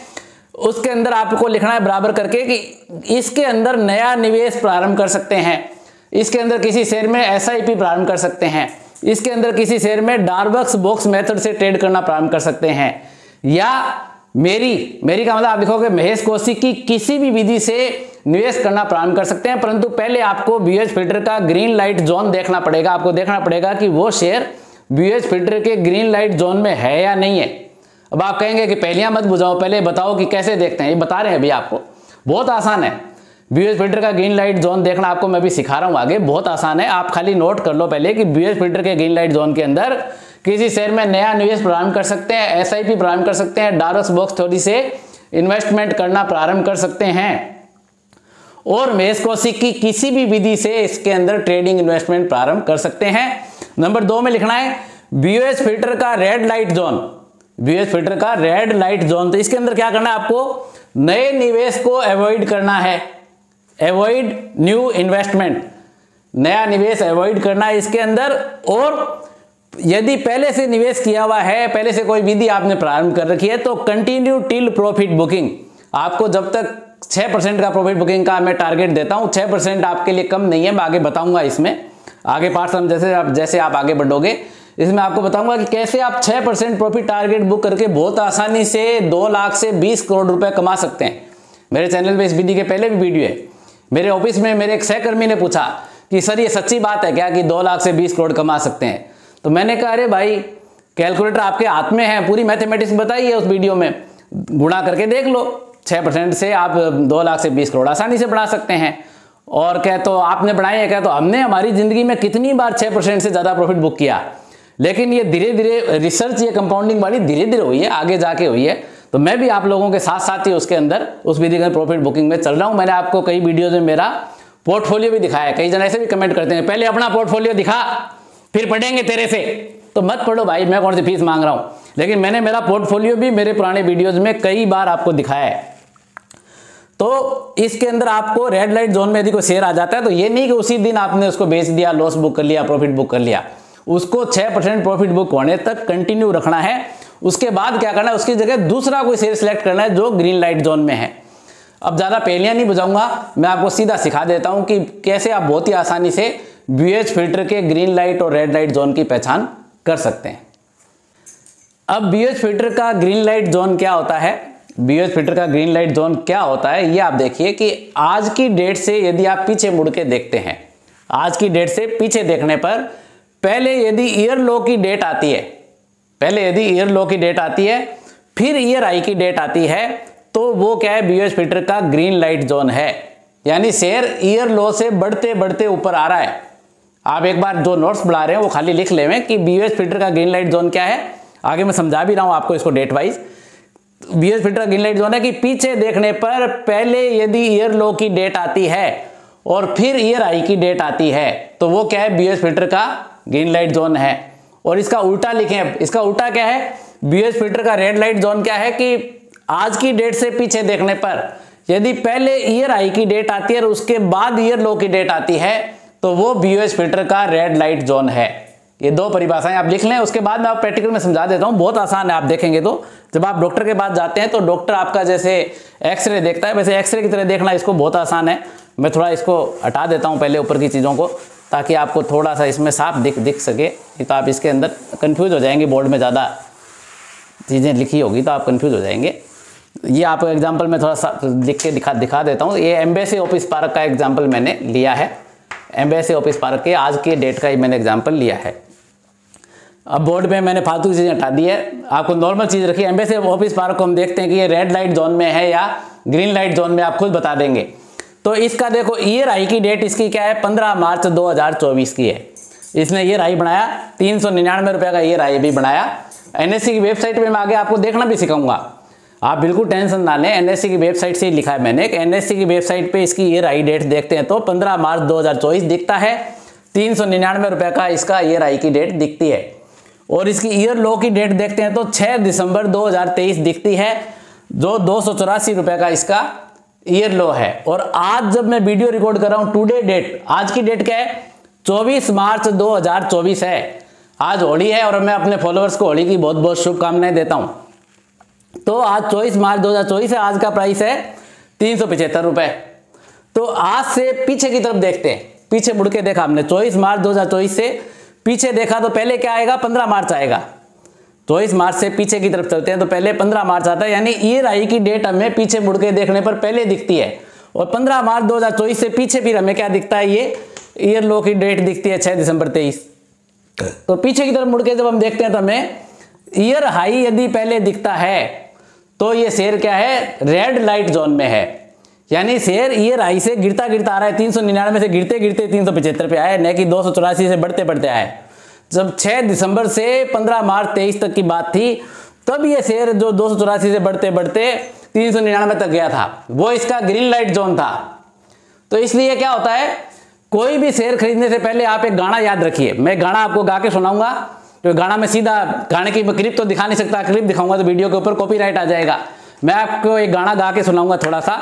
उसके अंदर आपको लिखना है बराबर करके कि इसके अंदर नया निवेश प्रारंभ कर सकते हैं। इसके अंदर किसी शेयर में एसआईपी प्रारंभ कर सकते हैं। इसके अंदर किसी शेयर में डार्बक्स बॉक्स मेथड से ट्रेड करना प्रारंभ कर सकते हैं। या मेरी मेरी का मतलब आप लिखोगे, महेश कौशिक की किसी भी विधि से निवेश करना प्रारंभ कर सकते हैं, परंतु पहले आपको बीएच फ़िल्टर का ग्रीन लाइट जोन देखना पड़ेगा। आपको देखना पड़ेगा कि वो शेयर बीएच फ़िल्टर के ग्रीन लाइट जोन में है या नहीं है। अब आप कहेंगे कि पहलियाँ मत बुझाओ, पहले बताओ कि कैसे देखते हैं। ये बता रहे हैं अभी आपको। बहुत आसान है। बीएच फ़िल्टर का ग्रीन लाइट जोन देखना आपको मैं भी सिखा रहा हूँ आगे। बहुत आसान है। आप खाली नोट कर लो पहले कि बीएच फ़िल्टर के ग्रीन लाइट जोन के अंदर किसी शेयर में नया निवेश प्रारंभ कर सकते हैं एसआईपी प्रारंभ कर सकते हैं डारस बॉक्स थोड़ी से इन्वेस्टमेंट करना प्रारंभ कर सकते हैं। और मेष कौशिक की किसी भी विधि से इसके अंदर ट्रेडिंग इन्वेस्टमेंट प्रारंभ कर सकते हैं। नंबर दो में लिखना है बीओएस फ़िल्टर का red light zone BOS filter का रेड लाइट जोन तो इसके अंदर क्या करना है आपको? नए निवेश को अवॉइड करना है। अवॉइड न्यू इन्वेस्टमेंट नया निवेश अवॉइड करना है इसके अंदर। और यदि पहले से निवेश किया हुआ है, पहले से कोई विधि आपने प्रारंभ कर रखी है तो कंटिन्यू टिल प्रॉफिट बुकिंग आपको जब तक छह परसेंट का प्रॉफिट बुकिंग का मैं टारगेट देता हूँ। छह परसेंट आपके लिए कम नहीं है, मैं आगे बताऊँगा इसमें। आगे पार्ट हम जैसे आप जैसे आप आगे बढ़ोगे, इसमें आपको बताऊँगा कि कैसे आप छह परसेंट प्रॉफिट टारगेट बुक करके बहुत आसानी से दो लाख से बीस करोड़ रुपए कमा सकते हैं। मेरे चैनल पे इस विधि के पहले भी वीडियो है। मेरे ऑफ़िस में मेरे एक सहकर्मी ने पूछा कि, सर, ये सच्ची बात है क्या कि दो लाख से बीस करोड़ कमा सकते हैं? तो मैंने कहा, अरे भाई कैलकुलेटर आपके हाथ में है, पूरी मैथमेटिक्स बताइए उस वीडियो में। गुणा करके देख लो। छः परसेंट से आप दो लाख से बीस करोड़ आसानी से बढ़ा सकते हैं। और कह तो आपने बढ़ाए हैं क्या तो हमने हमारी ज़िंदगी में कितनी बार छः परसेंट से ज़्यादा प्रॉफिट बुक किया। लेकिन ये धीरे धीरे रिसर्च ये कंपाउंडिंग वाली धीरे धीरे हुई है, आगे जाके हुई है। तो मैं भी आप लोगों के साथ साथ ही उसके अंदर, उस विधि का प्रॉफिट बुकिंग में चल रहा हूँ। मैंने आपको कई वीडियोज़ में मेरा पोर्टफोलियो भी दिखाया है। कई जन ऐसे भी कमेंट करते हैं, पहले अपना पोर्टफोलियो दिखा, फिर पढ़ेंगे तेरे से। तो मत पढ़ो भाई, मैं कौन सी फ़ीस मांग रहा हूँ। लेकिन मैंने मेरा पोर्टफोलियो भी मेरे पुराने वीडियोज़ में कई बार आपको दिखाया है। तो इसके अंदर आपको रेड लाइट जोन में यदि कोई शेयर आ जाता है तो ये नहीं कि उसी दिन आपने उसको बेच दिया लॉस बुक कर लिया प्रॉफिट बुक कर लिया। उसको छह परसेंट प्रॉफिट बुक होने तक कंटिन्यू रखना है। उसके बाद क्या करना है, उसकी जगह दूसरा कोई शेयर सिलेक्ट करना है जो ग्रीन लाइट जोन में है। अब ज़्यादा पहलियाँ नहीं बुझाऊँगा, मैं आपको सीधा सिखा देता हूँ कि कैसे आप बहुत ही आसानी से बीएच फ़िल्टर के ग्रीन लाइट और रेड लाइट जोन की पहचान कर सकते हैं। अब बीएच फ़िल्टर का ग्रीन लाइट जोन क्या होता है? बीएच फ़िल्टर का ग्रीन लाइट जोन क्या होता है? ये आप देखिए कि आज की डेट से यदि आप पीछे मुड़ के देखते हैं, आज की डेट से पीछे देखने पर पहले यदि ईयर लो की डेट आती है, पहले यदि ईयर लो की डेट आती है, फिर ईयर आई की डेट आती है तो वो क्या है? बीएस फ़िल्टर का ग्रीन लाइट जोन है। यानी शेयर ईयर लो से बढ़ते बढ़ते ऊपर आ रहा है। आप एक बार जो नोट्स बढ़ा रहे हैं, वो खाली लिख ले कि बीएस फ़िल्टर का ग्रीन लाइट जोन क्या है? आगे मैं समझा भी रहा हूँ आपको इसको date wise BS filter green light zone है कि पीछे देखने पर पहले यदि ईयर लो की डेट आती है और फिर ईयर आई की डेट आती है तो वो क्या है? बीएस फ़िल्टर का ग्रीन लाइट जोन है। और इसका उल्टा लिखें इसका उल्टा क्या है? बीएस फ़िल्टर का रेड लाइट जोन क्या है कि आज की डेट से पीछे देखने पर यदि पहले ईयर आई की डेट आती है और उसके बाद ईयर लो की डेट आती है तो वो बीओएस फ़िल्टर का रेड लाइट जोन है। ये दो परिभाषाएँ आप लिख लें, उसके बाद मैं आप प्रैक्टिकल में समझा देता हूँ, बहुत आसान है, आप देखेंगे तो। जब आप डॉक्टर के पास जाते हैं तो डॉक्टर आपका जैसे एक्सरे देखता है, वैसे एक्सरे की तरह देखना इसको बहुत आसान है। मैं थोड़ा इसको हटा देता हूँ पहले ऊपर की चीज़ों को, ताकि आपको थोड़ा सा इसमें साफ़ दिख दिख सके। तो आप इसके अंदर कन्फ्यूज़ हो जाएँगे बोर्ड में ज़्यादा चीज़ें लिखी होगी तो आप कन्फ्यूज़ हो जाएँगे। ये आपको एग्ज़ाम्पल मैं थोड़ा सा लिख के दिखा दिखा देता हूँ। ये एम्बेसी ऑफ़िस पार्क का एग्ज़ाम्पल मैंने लिया है। एम्बेसी ऑफ़िस पार्क के आज के डेट का ही मैंने एग्ज़ाम्पल लिया है। अब बोर्ड में मैंने फालतू चीज़ें हटा दी है। आपको नॉर्मल चीज़ रखी एम्बेसी ऑफ़िस पार्क को हम देखते हैं कि ये रेड लाइट जोन में है या ग्रीन लाइट जोन में आप खुद बता देंगे। तो इसका देखो ईयर आई की डेट इसकी क्या है? 15 मार्च 2024 की है। इसने ईयर आई बनाया, तीन सौ निन्यानवे रुपये का ईयर आई भी बनाया। एनएससी की वेबसाइट पे मैं आगे आपको देखना भी सिखाऊँगा। आप बिल्कुल टेंशन ना लें एनएससी की वेबसाइट से ही लिखा है मैंने। एन एनएससी की वेबसाइट पे इसकी ईयर आई डेट देखते हैं तो 15 मार्च 2024 दिखता है। तीन सौ निन्यानवे रुपये का इसका ईयर आई की डेट दिखती है। और इसकी ईयर लो की डेट देखते हैं तो 6 दिसंबर 2023 दिखती है, जो दो सौ का इसका ईयर लो है। और आज जब मैं वीडियो रिकॉर्ड कर रहा हूँ, टुडे डेट, आज की डेट क्या है? 24 मार्च 2024 है। आज होली है और मैं अपने फॉलोअर्स को होली की बहुत बहुत शुभकामनाएँ देता हूँ। तो आज 24 मार्च 2024 है, आज का प्राइस है तीन सौ रुपए। तो आज से पीछे की तरफ़ देखते हैं। पीछे मुड़ के देखा हमने 24 मार्च 2024 से पीछे देखा तो पहले क्या आएगा? 15 मार्च आएगा। तो इस मार्च से पीछे की तरफ़ चलते हैं तो पहले 15 मार्च आता है, यानी ईयर आई की डेट हमें पीछे मुड़ के देखने पर पहले दिखती है। और 15 मार्च 2024 से पीछे फिर हमें क्या दिखता है? ये ईयर लो की डेट दिखती है, छह दिसंबर 23 तो पीछे की तरफ़ मुड़ के जब हम देखते हैं तो हमें ईयर हाई यदि पहले दिखता है तो ये शेयर क्या है? रेड लाइट जोन में है। यानी शेयर ईयर हाई से गिरता गिरता आ रहा है, तीन सौ निन्यानवे से गिरते गिरते तीन सौ पचहत्तर पे आया न कि दो सौ चौरासी से बढ़ते बढ़ते आए जब 6 दिसंबर से 15 मार्च 23 तक की बात थी, तब ये शेयर जो दो सौ चौरासी से बढ़ते बढ़ते तीन सौ निन्यानवे तक गया था, वो इसका ग्रीन लाइट जोन था। तो इसलिए क्या होता है, कोई भी शेयर खरीदने से पहले आप एक गाना याद रखिए। मैं गाना आपको गा के सुनाऊँगा तो गाना में सीधा गाने की क्लिप तो दिखा नहीं सकता, क्लिप दिखाऊँगा तो वीडियो के ऊपर कॉपीराइट आ जाएगा। मैं आपको एक गाना गा के सुनाऊँगा थोड़ा सा।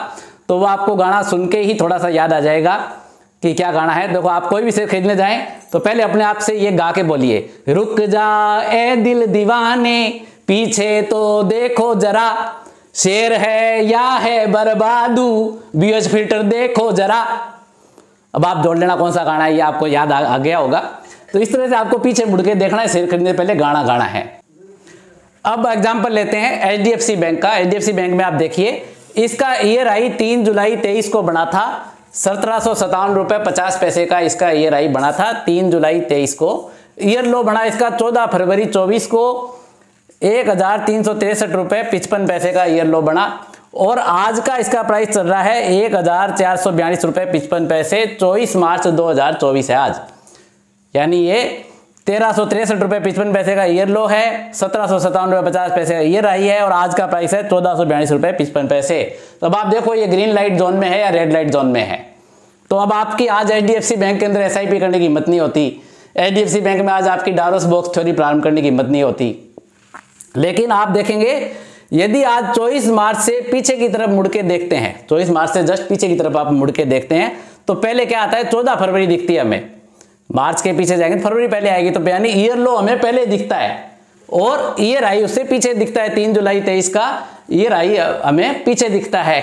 तो वो आपको गाना सुन के ही थोड़ा सा याद आ जाएगा कि क्या गाना है। देखो आप कोई भी शेर खरीदने जाएँ तो पहले अपने आप से ये गा के बोलिए रुक जा ए दिल दीवाने पीछे तो देखो जरा शेर है या है बर्बादू बीएच फ़िल्टर देखो जरा। अब आप जोड़ लेना कौन सा गाना है ये आपको याद आ, आ गया होगा। तो इस तरह से आपको पीछे मुड़ के देखना है शेर खरीदने पहले गाना गाना है। अब एग्ज़ाम्पल लेते हैं एचडीएफसी बैंक का। एचडीएफसी बैंक में आप देखिए इसका ईयर आई तीन जुलाई तेईस को बना था। सत्रह सौ सत्तावन रुपये पचास पैसे का इसका ईयर आई बना था, तीन जुलाई तेईस को। ईयर लो बना इसका, चौदह फरवरी चौबीस को। एक हज़ार तीन सौ तिरसठ रुपये पिचपन पैसे का ईयर लो बना। और आज का इसका प्राइस चल रहा है एक हज़ार चार सौ बयालीस रुपये पिचपन पैसे, चौबीस मार्च दो हज़ार चौबीस है आज। यानी ये तेरह सौ तिरसठ रुपये पिचपन पैसे का ईयर लो है, सत्रह सौ सत्तावन रुपये पचास पैसे का ईयर आई है और आज का प्राइस है चौदह सौ बयालीस रुपये पिचपन पैसे। तो अब आप देखो ये ग्रीन लाइट जोन में है या रेड लाइट जोन में है। तो अब आपकी आज एच बैंक के अंदर एसआईपी करने की हिम्मत नहीं होती। एच बैंक में आज आपकी डारोस बॉक्स थ्योरी प्रारंभ करने की हिम्मत नहीं होती। लेकिन आप देखेंगे, यदि आज 24 मार्च से पीछे की तरफ़ मुड़ के देखते हैं 24 मार्च से जस्ट पीछे की तरफ़ आप मुड़ के देखते हैं तो पहले क्या आता है? 14 फरवरी दिखती है हमें। मार्च के पीछे जाएँगे, फरवरी पहले आएगी तो यानी ईयर लो हमें पहले दिखता है। और ईयर आई उससे पीछे दिखता है, तीन जुलाई तेईस का ईयर आई हमें पीछे दिखता है।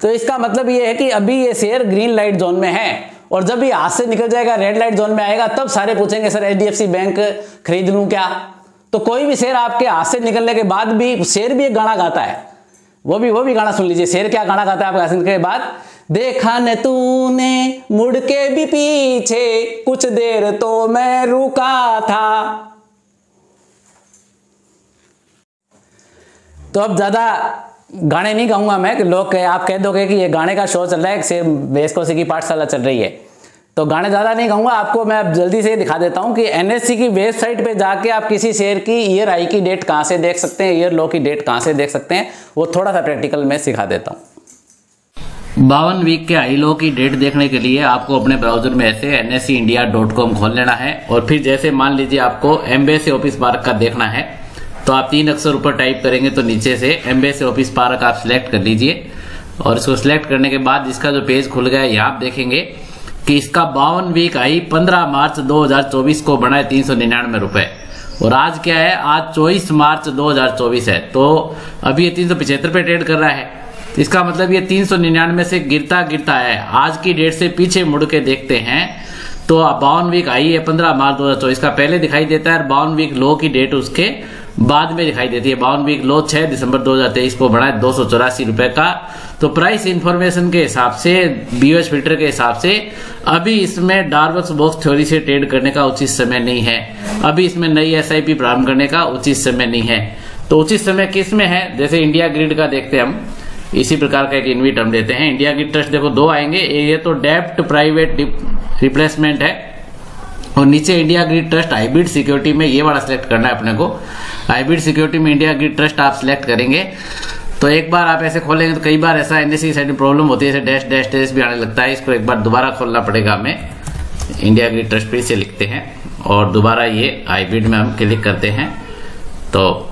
तो इसका मतलब ये है कि अभी ये शेयर ग्रीन लाइट जोन में है, और जब ये हाथ से निकल जाएगा, रेड लाइट जोन में आएगा, तब सारे पूछेंगे, सर एच बैंक खरीद लूँ क्या? तो कोई भी शेर आपके हाथ से निकलने के बाद भी शेर भी एक गाना गाता है। वो भी वो भी गाना सुन लीजिए शेर क्या गाना गाता है आपके हाथ से निकलने के बाद? देखा न तूने मुड़ के भी पीछे, कुछ देर तो मैं रुका था। तो अब ज़्यादा गाने नहीं कहूँगा मैं कि लोग आप कह दोगे कि ये गाने का शो चल रहा है शेर बेसकोसी की पाठशाला चल रही है। तो गाने ज़्यादा नहीं कहूँगा आपको मैं अब जल्दी से दिखा देता हूँ कि एनएससी की वेबसाइट पे जाके आप किसी शेयर की ईयर आई की डेट कहाँ से देख सकते हैं, ईयर लो की डेट कहाँ से देख सकते हैं, वो थोड़ा सा प्रैक्टिकल में सिखा देता हूँ। बावन वीक के आई लो की डेट देखने के लिए आपको अपने ब्राउज़र में ऐसे कॉम खोल लेना है और फिर जैसे मान लीजिए आपको एम्बेसी ऑफ़िस पार्क का देखना है तो आप तीन अक्षर ऊपर टाइप करेंगे तो नीचे से एम्बेसी ऑफ़िस पार्क आप सिलेक्ट कर लीजिए। और इसको सिलेक्ट करने के बाद इसका जो पेज खुल गया यहाँ आप देखेंगे कि इसका बावन वीक आई 15 मार्च 2024 को बना है तीन सौ निन्यानवे रुपए। और आज क्या है? आज 24 मार्च 2024 है। तो अभी ये तीन सौ पिछहत्तर पे ट्रेड कर रहा है। इसका मतलब ये तीन सौ निन्यानवे से गिरता गिरता है। आज की डेट से पीछे मुड़ के देखते हैं। तो बावन वीक आई है पंद्रह मार्च दो हज़ार चौबीस का। पहले दिखाई देता है और बावन वीक लो की डेट उसके बाद में दिखाई देती है। बावन वीक लो छह दिसंबर 2023 को बढ़ा है दो सौ चौरासी रुपए का। तो प्राइस इंफॉर्मेशन के हिसाब से बीओएस फ़िल्टर के हिसाब से, अभी इसमें डार्बक्स बॉक्स थ्योरी से ट्रेड करने का उचित समय नहीं है। अभी इसमें नई एसआईपी प्रारंभ करने का उचित समय नहीं है। तो उचित समय किसमें है? जैसे इंडिया ग्रिड का देखते हैं हम। इसी प्रकार का एक इन्विट हम देते हैं। इंडिया ग्रिड ट्रस्ट देखो, दो आएँगे। ये तो डेप्ट प्राइवेट रिप्लेसमेंट है। और नीचे India grid trust hybrid security में ये वाला सिलेक्ट करना है अपने को। हाइब्रिड सिक्योरिटी में इंडिया ग्रिड ट्रस्ट आप सिलेक्ट करेंगे। तो एक बार आप ऐसे खोलेंगे तो कई बार ऐसा एनएससी साइड में प्रॉब्लम होती है डैश डैश डैश भी आने लगता है। इसको एक बार दोबारा खोलना पड़ेगा हमें। इंडिया ग्रिड ट्रस्ट पे से लिखते हैं। और दोबारा ये हाइब्रिड में हम क्लिक करते हैं। तो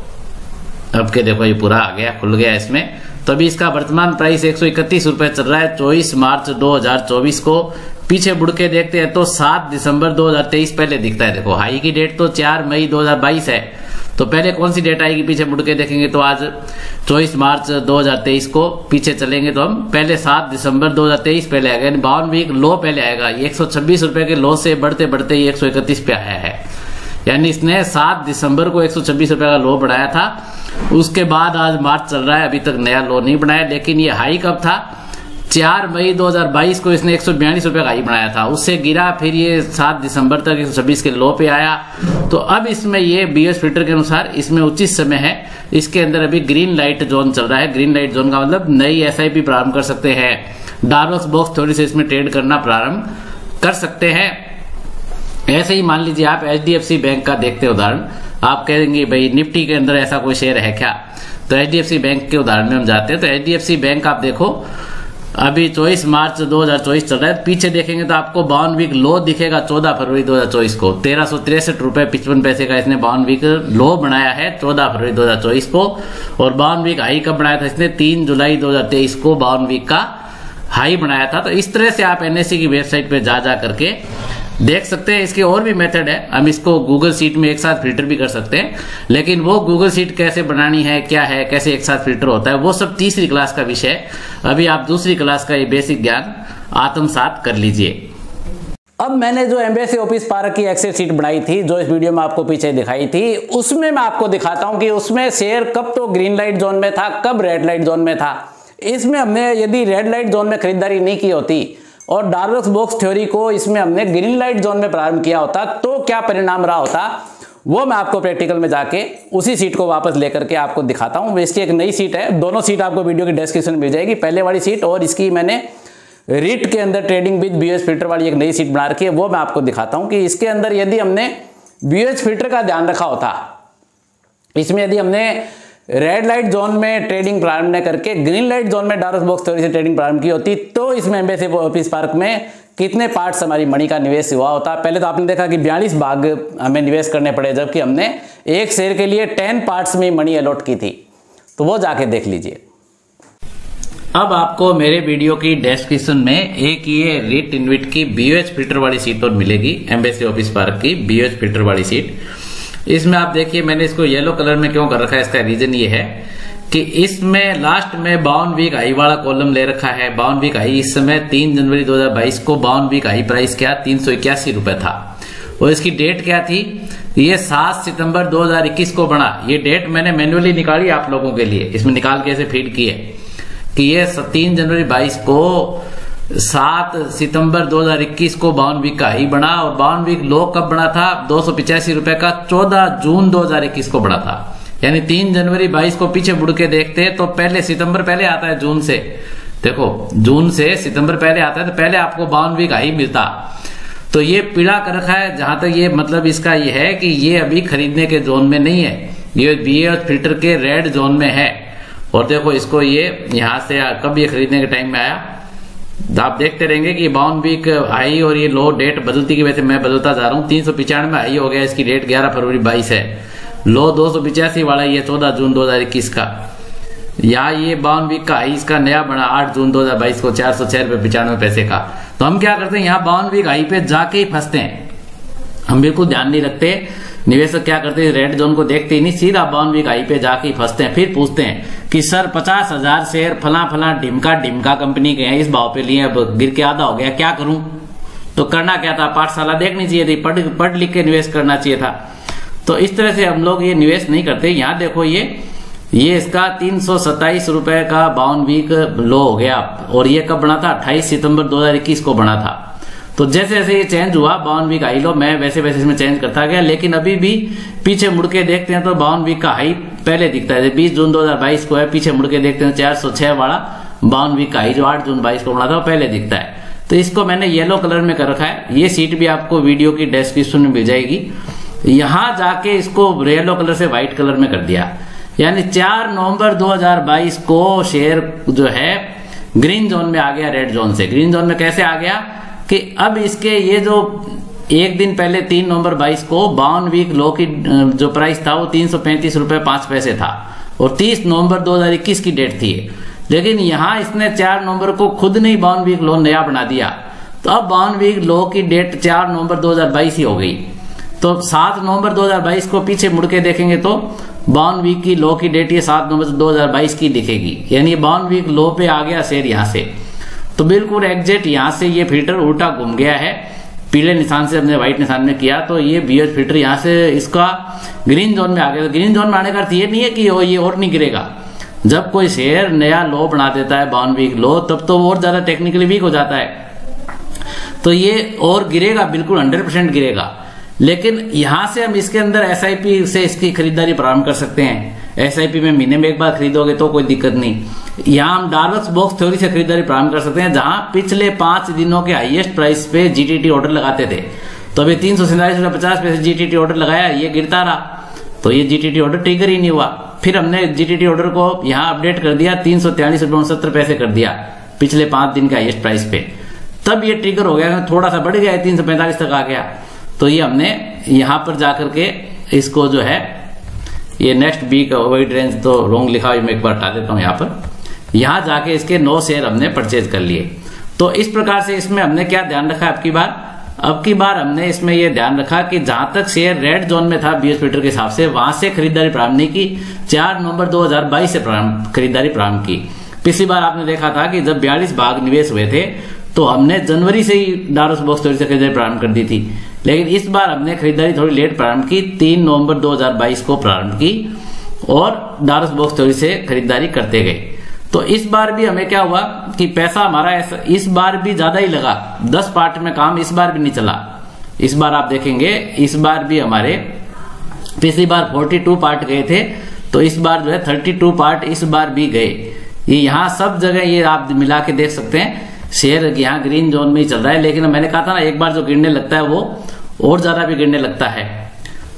अब के देखो ये पूरा आ गया, खुल गया इसमें। तो अभी इसका वर्तमान प्राइस एक रुपए चल रहा है, चौबीस मार्च 2024 को। पीछे बुड़ के देखते हैं तो 7 दिसंबर 2023 पहले दिखता है। देखो, हाई की डेट तो 4 मई 2022 है। तो पहले कौन सी डेट आएगी पीछे मुड़ के देखेंगे तो आज 24 मार्च 2023 को पीछे चलेंगे तो हम। पहले 7 दिसंबर 2023 पहले आएगा, यानी बावन वीक लो पहले आएगा। एक सौ के लो से बढ़ते बढ़ते एक पे आया है। यानी इसने 7 दिसंबर को एक रुपए का लो बढ़ाया था। उसके बाद आज मार्च चल रहा है, अभी तक नया लो नहीं बनाया लेकिन ये हाई कब था? चार मई 2022 को इसने एक रुपए का हाई बनाया था। उससे गिरा, फिर ये सात दिसंबर तक एक सौ छब्बीस के लो पे आया। तो अब इसमें ये बीएस फ़िल्टर के अनुसार इसमें उचित समय है। इसके अंदर अभी ग्रीन लाइट जोन चल रहा है। ग्रीन लाइट जोन का मतलब नई एसआईपी प्रारंभ कर सकते हैं। डार्वस बॉक्स थोड़ी से इसमें ट्रेड करना प्रारंभ कर सकते हैं। ऐसे ही मान लीजिए आप HDFC बैंक का देखते उदाहरण, आप कहेंगे, भाई, निफ्टी के अंदर ऐसा कोई शेयर है क्या? तो HDFC बैंक के उदाहरण में हम जाते हैं। तो HDFC बैंक आप देखो, अभी 24 मार्च 2024 चल रहा है। पीछे देखेंगे तो आपको बावन वीक लो दिखेगा 14 फरवरी 2024 को। तेरह सौ तिरसठ रुपए पिचपन पैसे का इसने बावन वीक लो बनाया है 14 फरवरी 2024 को। और बावन वीक हाई कब बनाया था इसने? 3 जुलाई 2023 को बावन वीक का हाई बनाया था। तो इस तरह से आप एनएससी की वेबसाइट पे जा जा करके देख सकते हैं, इसके और भी मेथड है। हम इसको गूगल सीट में एक साथ फ़िल्टर भी कर सकते हैं। लेकिन वो गूगल सीट कैसे बनानी है, क्या है, कैसे एक साथ फ़िल्टर होता है, वो सब तीसरी क्लास का विषय है। अभी आप दूसरी क्लास का ये बेसिक ज्ञान आत्मसात कर लीजिए। अब मैंने जो एम्बेसी ऑफ़िस पार्क की एक्सेल सीट बनाई थी, जो इस वीडियो में आपको पीछे दिखाई थी, उसमें मैं आपको दिखाता हूँ कि उसमें शेयर कब तो ग्रीन लाइट जोन में था, कब रेड लाइट जोन में था। इसमें हमने यदि रेड लाइट जोन में खरीदारी नहीं की होती और डार्वक्स बॉक्स थ्योरी को इसमें हमने ग्रीन लाइट जोन में प्रारंभ किया होता तो क्या परिणाम रहा होता, वो मैं आपको प्रैक्टिकल में जाके उसी सीट को वापस लेकर के आपको दिखाता हूँ। इसकी एक नई सीट है, दोनों सीट आपको वीडियो की डिस्क्रिप्शन में मिल जाएगी। पहले वाली सीट और इसकी मैंने रीट के अंदर ट्रेडिंग विद बीएस फ़िल्टर वाली एक नई सीट बना रखी है, वो मैं आपको दिखाता हूँ कि इसके अंदर यदि हमने बीएस फ़िल्टर का ध्यान रखा होता, इसमें यदि हमने रेड लाइट जोन में ट्रेडिंग प्रारंभ न करके ग्रीन लाइट जोन में डार्क बॉक्स थ्योरी से ट्रेडिंग प्रारंभ की होती तो इसमें एम्बेसी ऑफ़िस पार्क में कितने पार्ट्स हमारी मणि का निवेश हुआ होता? पहले तो आपने देखा कि बयालीस भाग हमें निवेश करने पड़े, जबकि हमने एक शेयर के लिए टेन पार्ट्स में मनी अलॉट की थी। तो वो जाके देख लीजिए। अब आपको मेरे वीडियो की डिस्क्रिप्शन में एक ये रिट इनविट की बीओएच फ़िल्टर वाली सीट और मिलेगी एम्बेसी ऑफ़िस पार्क की बीओएच फ़िल्टर वाली सीट इसमें आप देखिए, मैंने इसको येलो कलर में क्यों कर रखा है? इसका रीजन ये है कि इसमें लास्ट में बावन वीक हाई वाला कॉलम ले रखा है। बावन वीक हाई इस समय तीन जनवरी 2022 को बावन वीक हाई प्राइस क्या? तीन सौ इक्यासी रुपए था। और इसकी डेट क्या थी? ये सात सितंबर 2021 को बना। ये डेट मैंने मैन्युअली निकाली आप लोगों के लिए। इसमें निकाल के ऐसे फ़ीड की है कि ये तीन जनवरी 22 को सात सितंबर 2021 को बावन वीक का ही बना और बावन वीक लो कब बना था। दो रुपए का 14 जून 2021 को बना था। यानी तीन जनवरी 22 को पीछे मुड़ के देखते तो पहले सितंबर पहले आता है जून से। देखो, जून से सितंबर पहले आता है तो पहले आपको बावन वीक ही मिलता। तो ये पीड़ा कर रखा है, जहाँ तक ये मतलब इसका ये है कि ये अभी खरीदने के जोन में नहीं है। ये बी फ़िल्टर के रेड जोन में है। और देखो, इसको ये यहाँ से कब ये खरीदने के टाइम में आया? आप देखते रहेंगे कि बाउन वीक हाई और ये लो डेट बदलती की वजह से मैं बदलता जा रहा हूँ। तीन सौ पिचानवे हाई हो गया, इसकी डेट ग्यारह फरवरी बाईस है। लो दो सौ पिचासी वाला ये चौदह जून दो हज़ार इक्कीस का। या ये बावन वीक का हाई इसका नया बना आठ जून दो हज़ार बाईस को चार सौ छह रुपए पिचानवे पैसे का। तो हम क्या करते हैं, यहाँ बावन वीक हाई पे जाके ही फंसते हैं। हम बिल्कुल ध्यान नहीं रखते। निवेशक क्या करते हैं? रेड जोन को देखते ही नहीं, सीधा बावन वीक आई पे जाके फंसते हैं। फिर पूछते हैं कि, सर, पचास हज़ार शेयर फला फला ढिमका ढिमका कंपनी के हैं, इस भाव पे लिए, अब गिर के आधा हो गया, क्या करूँ? तो करना क्या था? पाठशाला देखनी चाहिए थी, पढ़ पढ़ लिख के निवेश करना चाहिए था। तो इस तरह से हम लोग ये निवेश नहीं करते। यहाँ देखो ये ये इसका तीन सौ सत्ताईस रुपए का बावन वीक लो हो गया। और ये कब बना था? अट्ठाईस सितंबर 2021 को बना था। तो जैसे जैसे ये चेंज हुआ बावन वीक हाई लो, मैं वैसे वैसे इसमें चेंज करता गया, लेकिन अभी भी पीछे मुड़ के देखते हैं तो बावन वीक का हाई पहले दिखता है। बीस जून 2022 को है, पीछे मुड़ के देखते हैं चार सौ छह वाला बावन वीक का हाई जो आठ जून बाईस को बना था पहले दिखता है। तो इसको मैंने येलो कलर में कर रखा है। ये सीट भी आपको वीडियो की डिस्क्रिप्शन में मिल जाएगी। यहाँ जाके इसको येलो कलर से व्हाइट कलर में कर दिया। यानी 4 नवंबर 2022 को शेयर जो है ग्रीन जोन में आ गया रेड जोन से। ग्रीन जोन में कैसे आ गया? कि अब इसके ये जो एक दिन पहले तीन नवंबर 22 को बावन वीक लो की जो प्राइस था वो तीन सौ पैंतीस रुपए पाँच पैसे था। और 30 नवंबर 2021 की डेट थी लेकिन यहाँ इसने चार नवंबर को खुद नहीं बावन वीक लो नया बना दिया। तो अब बावन वीक लो की डेट चार नवंबर 2022 ही हो गई। तो सात नवंबर 2022 को पीछे मुड़ के देखेंगे तो बावन वीक की लो की डेट ये सात नवंबर 2022 की दिखेगी। यानी बावन वीक लो पे आ गया शेयर यहाँ से। तो बिल्कुल एग्जैक्ट यहाँ से ये फ़िल्टर उल्टा घूम गया है। पीले निशान से हमने व्हाइट निशान में किया तो ये बीएच फ़िल्टर यहाँ से इसका ग्रीन जोन में आ गया। तो ग्रीन जोन में आने का अर्थ ये नहीं है कि ये और नहीं गिरेगा। जब कोई शेयर नया लो बना देता है बाउन वीक लो तब तो और ज़्यादा टेक्निकली वीक हो जाता है। तो ये और गिरेगा, बिल्कुल हंड्रेड परसेंट गिरेगा। लेकिन यहाँ से हम इसके अंदर एसआईपी से इसकी खरीदारी प्रारंभ कर सकते हैं। एसआईपी में महीने में एक बार खरीदोगे तो कोई दिक्कत नहीं। यहाँ हम डार्वक्स बॉक्स थ्योरी से खरीदारी प्रारंभ कर सकते हैं, जहाँ पिछले पाँच दिनों के हाईएस्ट प्राइस पे जीटीटी ऑर्डर लगाते थे। तो अभी तीन सौ सैंतालीस रुपए पचास पैसे जीटीटी ऑर्डर लगाया, ये गिरता रहा। तो ये जीटीटी ऑर्डर ट्रिगर ही नहीं हुआ। फिर हमने जीटीटी ऑर्डर को यहाँ अपडेट कर दिया, तीन सौ तियालीस रुपए उनसत्तर पैसे कर दिया, पिछले पाँच दिन के हाइएस्ट प्राइस पे। तब ये ट्रिगर हो गया, थोड़ा सा बढ़ गया, तीन सौ पैंतालीस तक आ गया। तो ये हमने यहाँ पर जाकर के इसको जो है, ये नेक्स्ट बी का वाइड रेंज तो रोंग लिखा हुआ मैं एक बार हटा देता हूँ यहाँ पर। यहाँ जाके इसके नौ शेयर हमने परचेज कर लिए। तो इस प्रकार से इसमें हमने क्या ध्यान रखा आपकी बार? अब की बार हमने इसमें यह ध्यान रखा कि जहाँ तक शेयर रेड जोन में था बीएस पीटर के हिसाब से, वहाँ से खरीदारी प्रारंभ नहीं की। चार नवंबर 2022 से प्रारंभ, खरीदारी प्रारंभ की। पिछली बार आपने देखा था कि जब बयालीस भाग निवेश हुए थे तो हमने जनवरी से ही डारोस बॉक्स थ्योरी से खरीदारी प्रारंभ कर दी थी। लेकिन इस बार हमने खरीदारी थोड़ी लेट प्रारंभ की, तीन नवंबर 2022 को प्रारंभ की और डारस बॉक्स थ्योरी से खरीदारी करते गए। तो इस बार भी हमें क्या हुआ कि पैसा हमारा इस बार भी ज़्यादा ही लगा। दस पार्ट में काम इस बार भी नहीं चला। इस बार आप देखेंगे, इस बार भी हमारे पिछली बार 42 पार्ट गए थे तो इस बार जो है 32 पार्ट इस बार भी गए। ये यहाँ सब जगह ये आप मिला के देख सकते हैं। शेयर यहाँ ग्रीन जोन में ही चल रहा है, लेकिन मैंने कहा था ना, एक बार जो गिरने लगता है वो और ज़्यादा भी गिरने लगता है।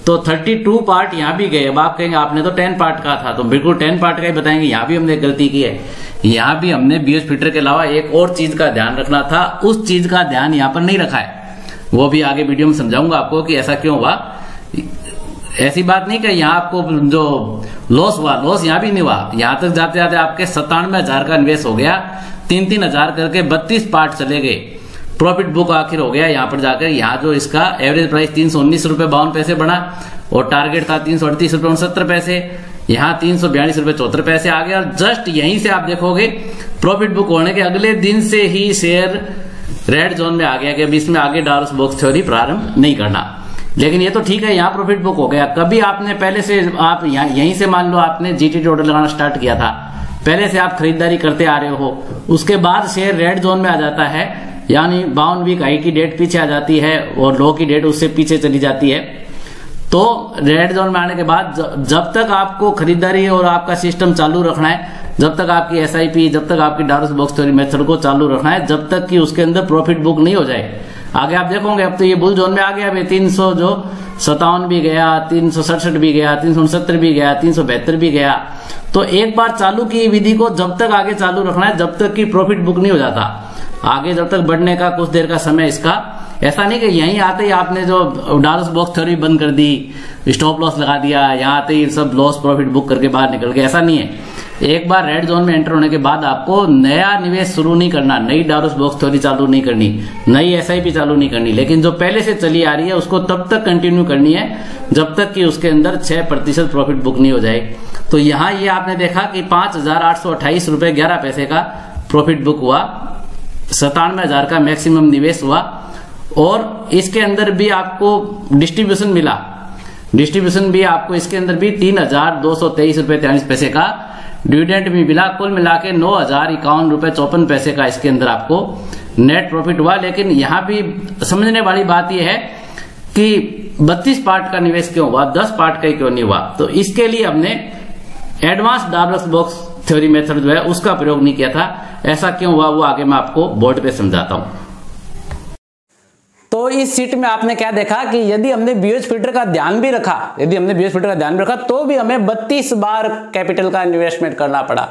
तो 32 पार्ट यहाँ भी गए। अब आप कहेंगे, आपने तो 10 पार्ट का था तो बिल्कुल 10 पार्ट का ही बताएँगे, यहाँ भी हमने गलती की है। यहाँ भी हमने बीएस फिटर के अलावा एक और चीज़ का ध्यान रखना था, उस चीज़ का ध्यान यहाँ पर नहीं रखा है। वो भी आगे वीडियो में समझाऊँगा आपको कि ऐसा क्यों हुआ। ऐसी बात नहीं कि यहाँ आपको जो लॉस हुआ लॉस यहाँ भी नहीं हुआ। यहाँ तक जाते जाते आपके सत्तानवे हज़ार का निवेश हो गया। तीन तीन हज़ार करके बत्तीस पार्ट चले गए। प्रॉफिट बुक आखिर हो गया यहाँ पर जाकर। यहाँ जो इसका एवरेज प्राइस तीन सौ उन्नीस रुपए बावन पैसे बढ़ा और टारगेट था तीन सौ अड़तीस रुपए उनसत्तर पैसे। यहाँ तीन सौ बयालीस रुपए चौहत्तर पैसे आ गया और जस्ट यहीं से आप देखोगे प्रॉफिट बुक होने के अगले दिन से ही शेयर रेड जोन में आ गया कि अब इसमें आगे डार्स बॉक्स थ्योरी प्रारंभ नहीं करना। लेकिन ये तो ठीक है, यहाँ प्रॉफिट बुक हो गया। कभी आपने पहले से आप यहीं से मान लो आपने जीटी ऑर्डर लगाना स्टार्ट किया था। पहले से आप खरीदारी करते आ रहे हो। उसके बाद शेयर रेड जोन में आ जाता है, यानी बावन वीक हाई की डेट पीछे आ जाती है और लो की डेट उससे पीछे चली जाती है। तो रेड जोन में आने के बाद जब तक आपको खरीदारी और आपका सिस्टम चालू रखना है, जब तक आपकी एसआईपी जब तक आपकी डारस बॉक्स मेथड को चालू रखना है, जब तक कि उसके अंदर प्रॉफिट बुक नहीं हो जाए। आगे आप देखोगे, अब तो ये बुल जोन में आ गया तीन सौ जो सतावन भी गया, तीन सौ सड़सठ भी गया, तीन सौ उनसत्तर भी गया, तीन सौ बहत्तर भी गया। तो एक बार चालू की विधि को जब तक आगे चालू रखना है, जब तक कि प्रॉफिट बुक नहीं हो जाता। आगे जब तक बढ़ने का, कुछ देर का समय इसका, ऐसा नहीं कि यहीं आते ही आपने जो डालस बॉक्स थ्योरी बंद कर दी स्टॉप लॉस लगा दिया, यहाँ आते ही सब लॉस प्रॉफिट बुक करके बाहर निकल गए, ऐसा नहीं है। एक बार रेड जोन में एंटर होने के बाद आपको नया निवेश शुरू नहीं करना, नई डालस बॉक्स थ्योरी चालू नहीं करनी, नई एसआईपी चालू नहीं करनी। लेकिन जो पहले से चली आ रही है, उसको तब तक कंटिन्यू करनी है, जब तक कि उसके अंदर छह प्रतिशत प्रॉफिट बुक नहीं हो जाए। तो यहाँ ये आपने देखा कि पाँच हज़ार आठ सौ अट्ठाईस रुपए ग्यारह पैसे का प्रॉफिट बुक हुआ सतानवे हज़ार का मैक्सिमम निवेश हुआ, और इसके अंदर भी आपको डिस्ट्रीब्यूशन मिला। डिस्ट्रीब्यूशन भी आपको इसके अंदर भी तीन हज़ार दो सौ तेईस रुपए तैतालीस पैसे का डिविडेंट भी मिला, कुल मिला के नौ हज़ार इक्यावन रुपए चौपन पैसे का इसके अंदर आपको नेट प्रॉफिट हुआ। लेकिन यहाँ भी समझने वाली बात यह है कि 32 पार्ट का निवेश क्यों हुआ 10 पार्ट का क्यों नहीं हुआ? तो इसके लिए हमने advance Darvas box theory method जो है, उसका प्रयोग नहीं किया था। ऐसा क्यों हुआ, वो आगे मैं आपको बोर्ड पे समझाता हूँ। तो इस सीट में आपने क्या देखा कि यदि हमने बीएच फ़िल्टर का ध्यान भी रखा, यदि हमने बीएच फ़िल्टर का ध्यान भी रखा तो भी हमें 32 बार कैपिटल का इन्वेस्टमेंट करना पड़ा।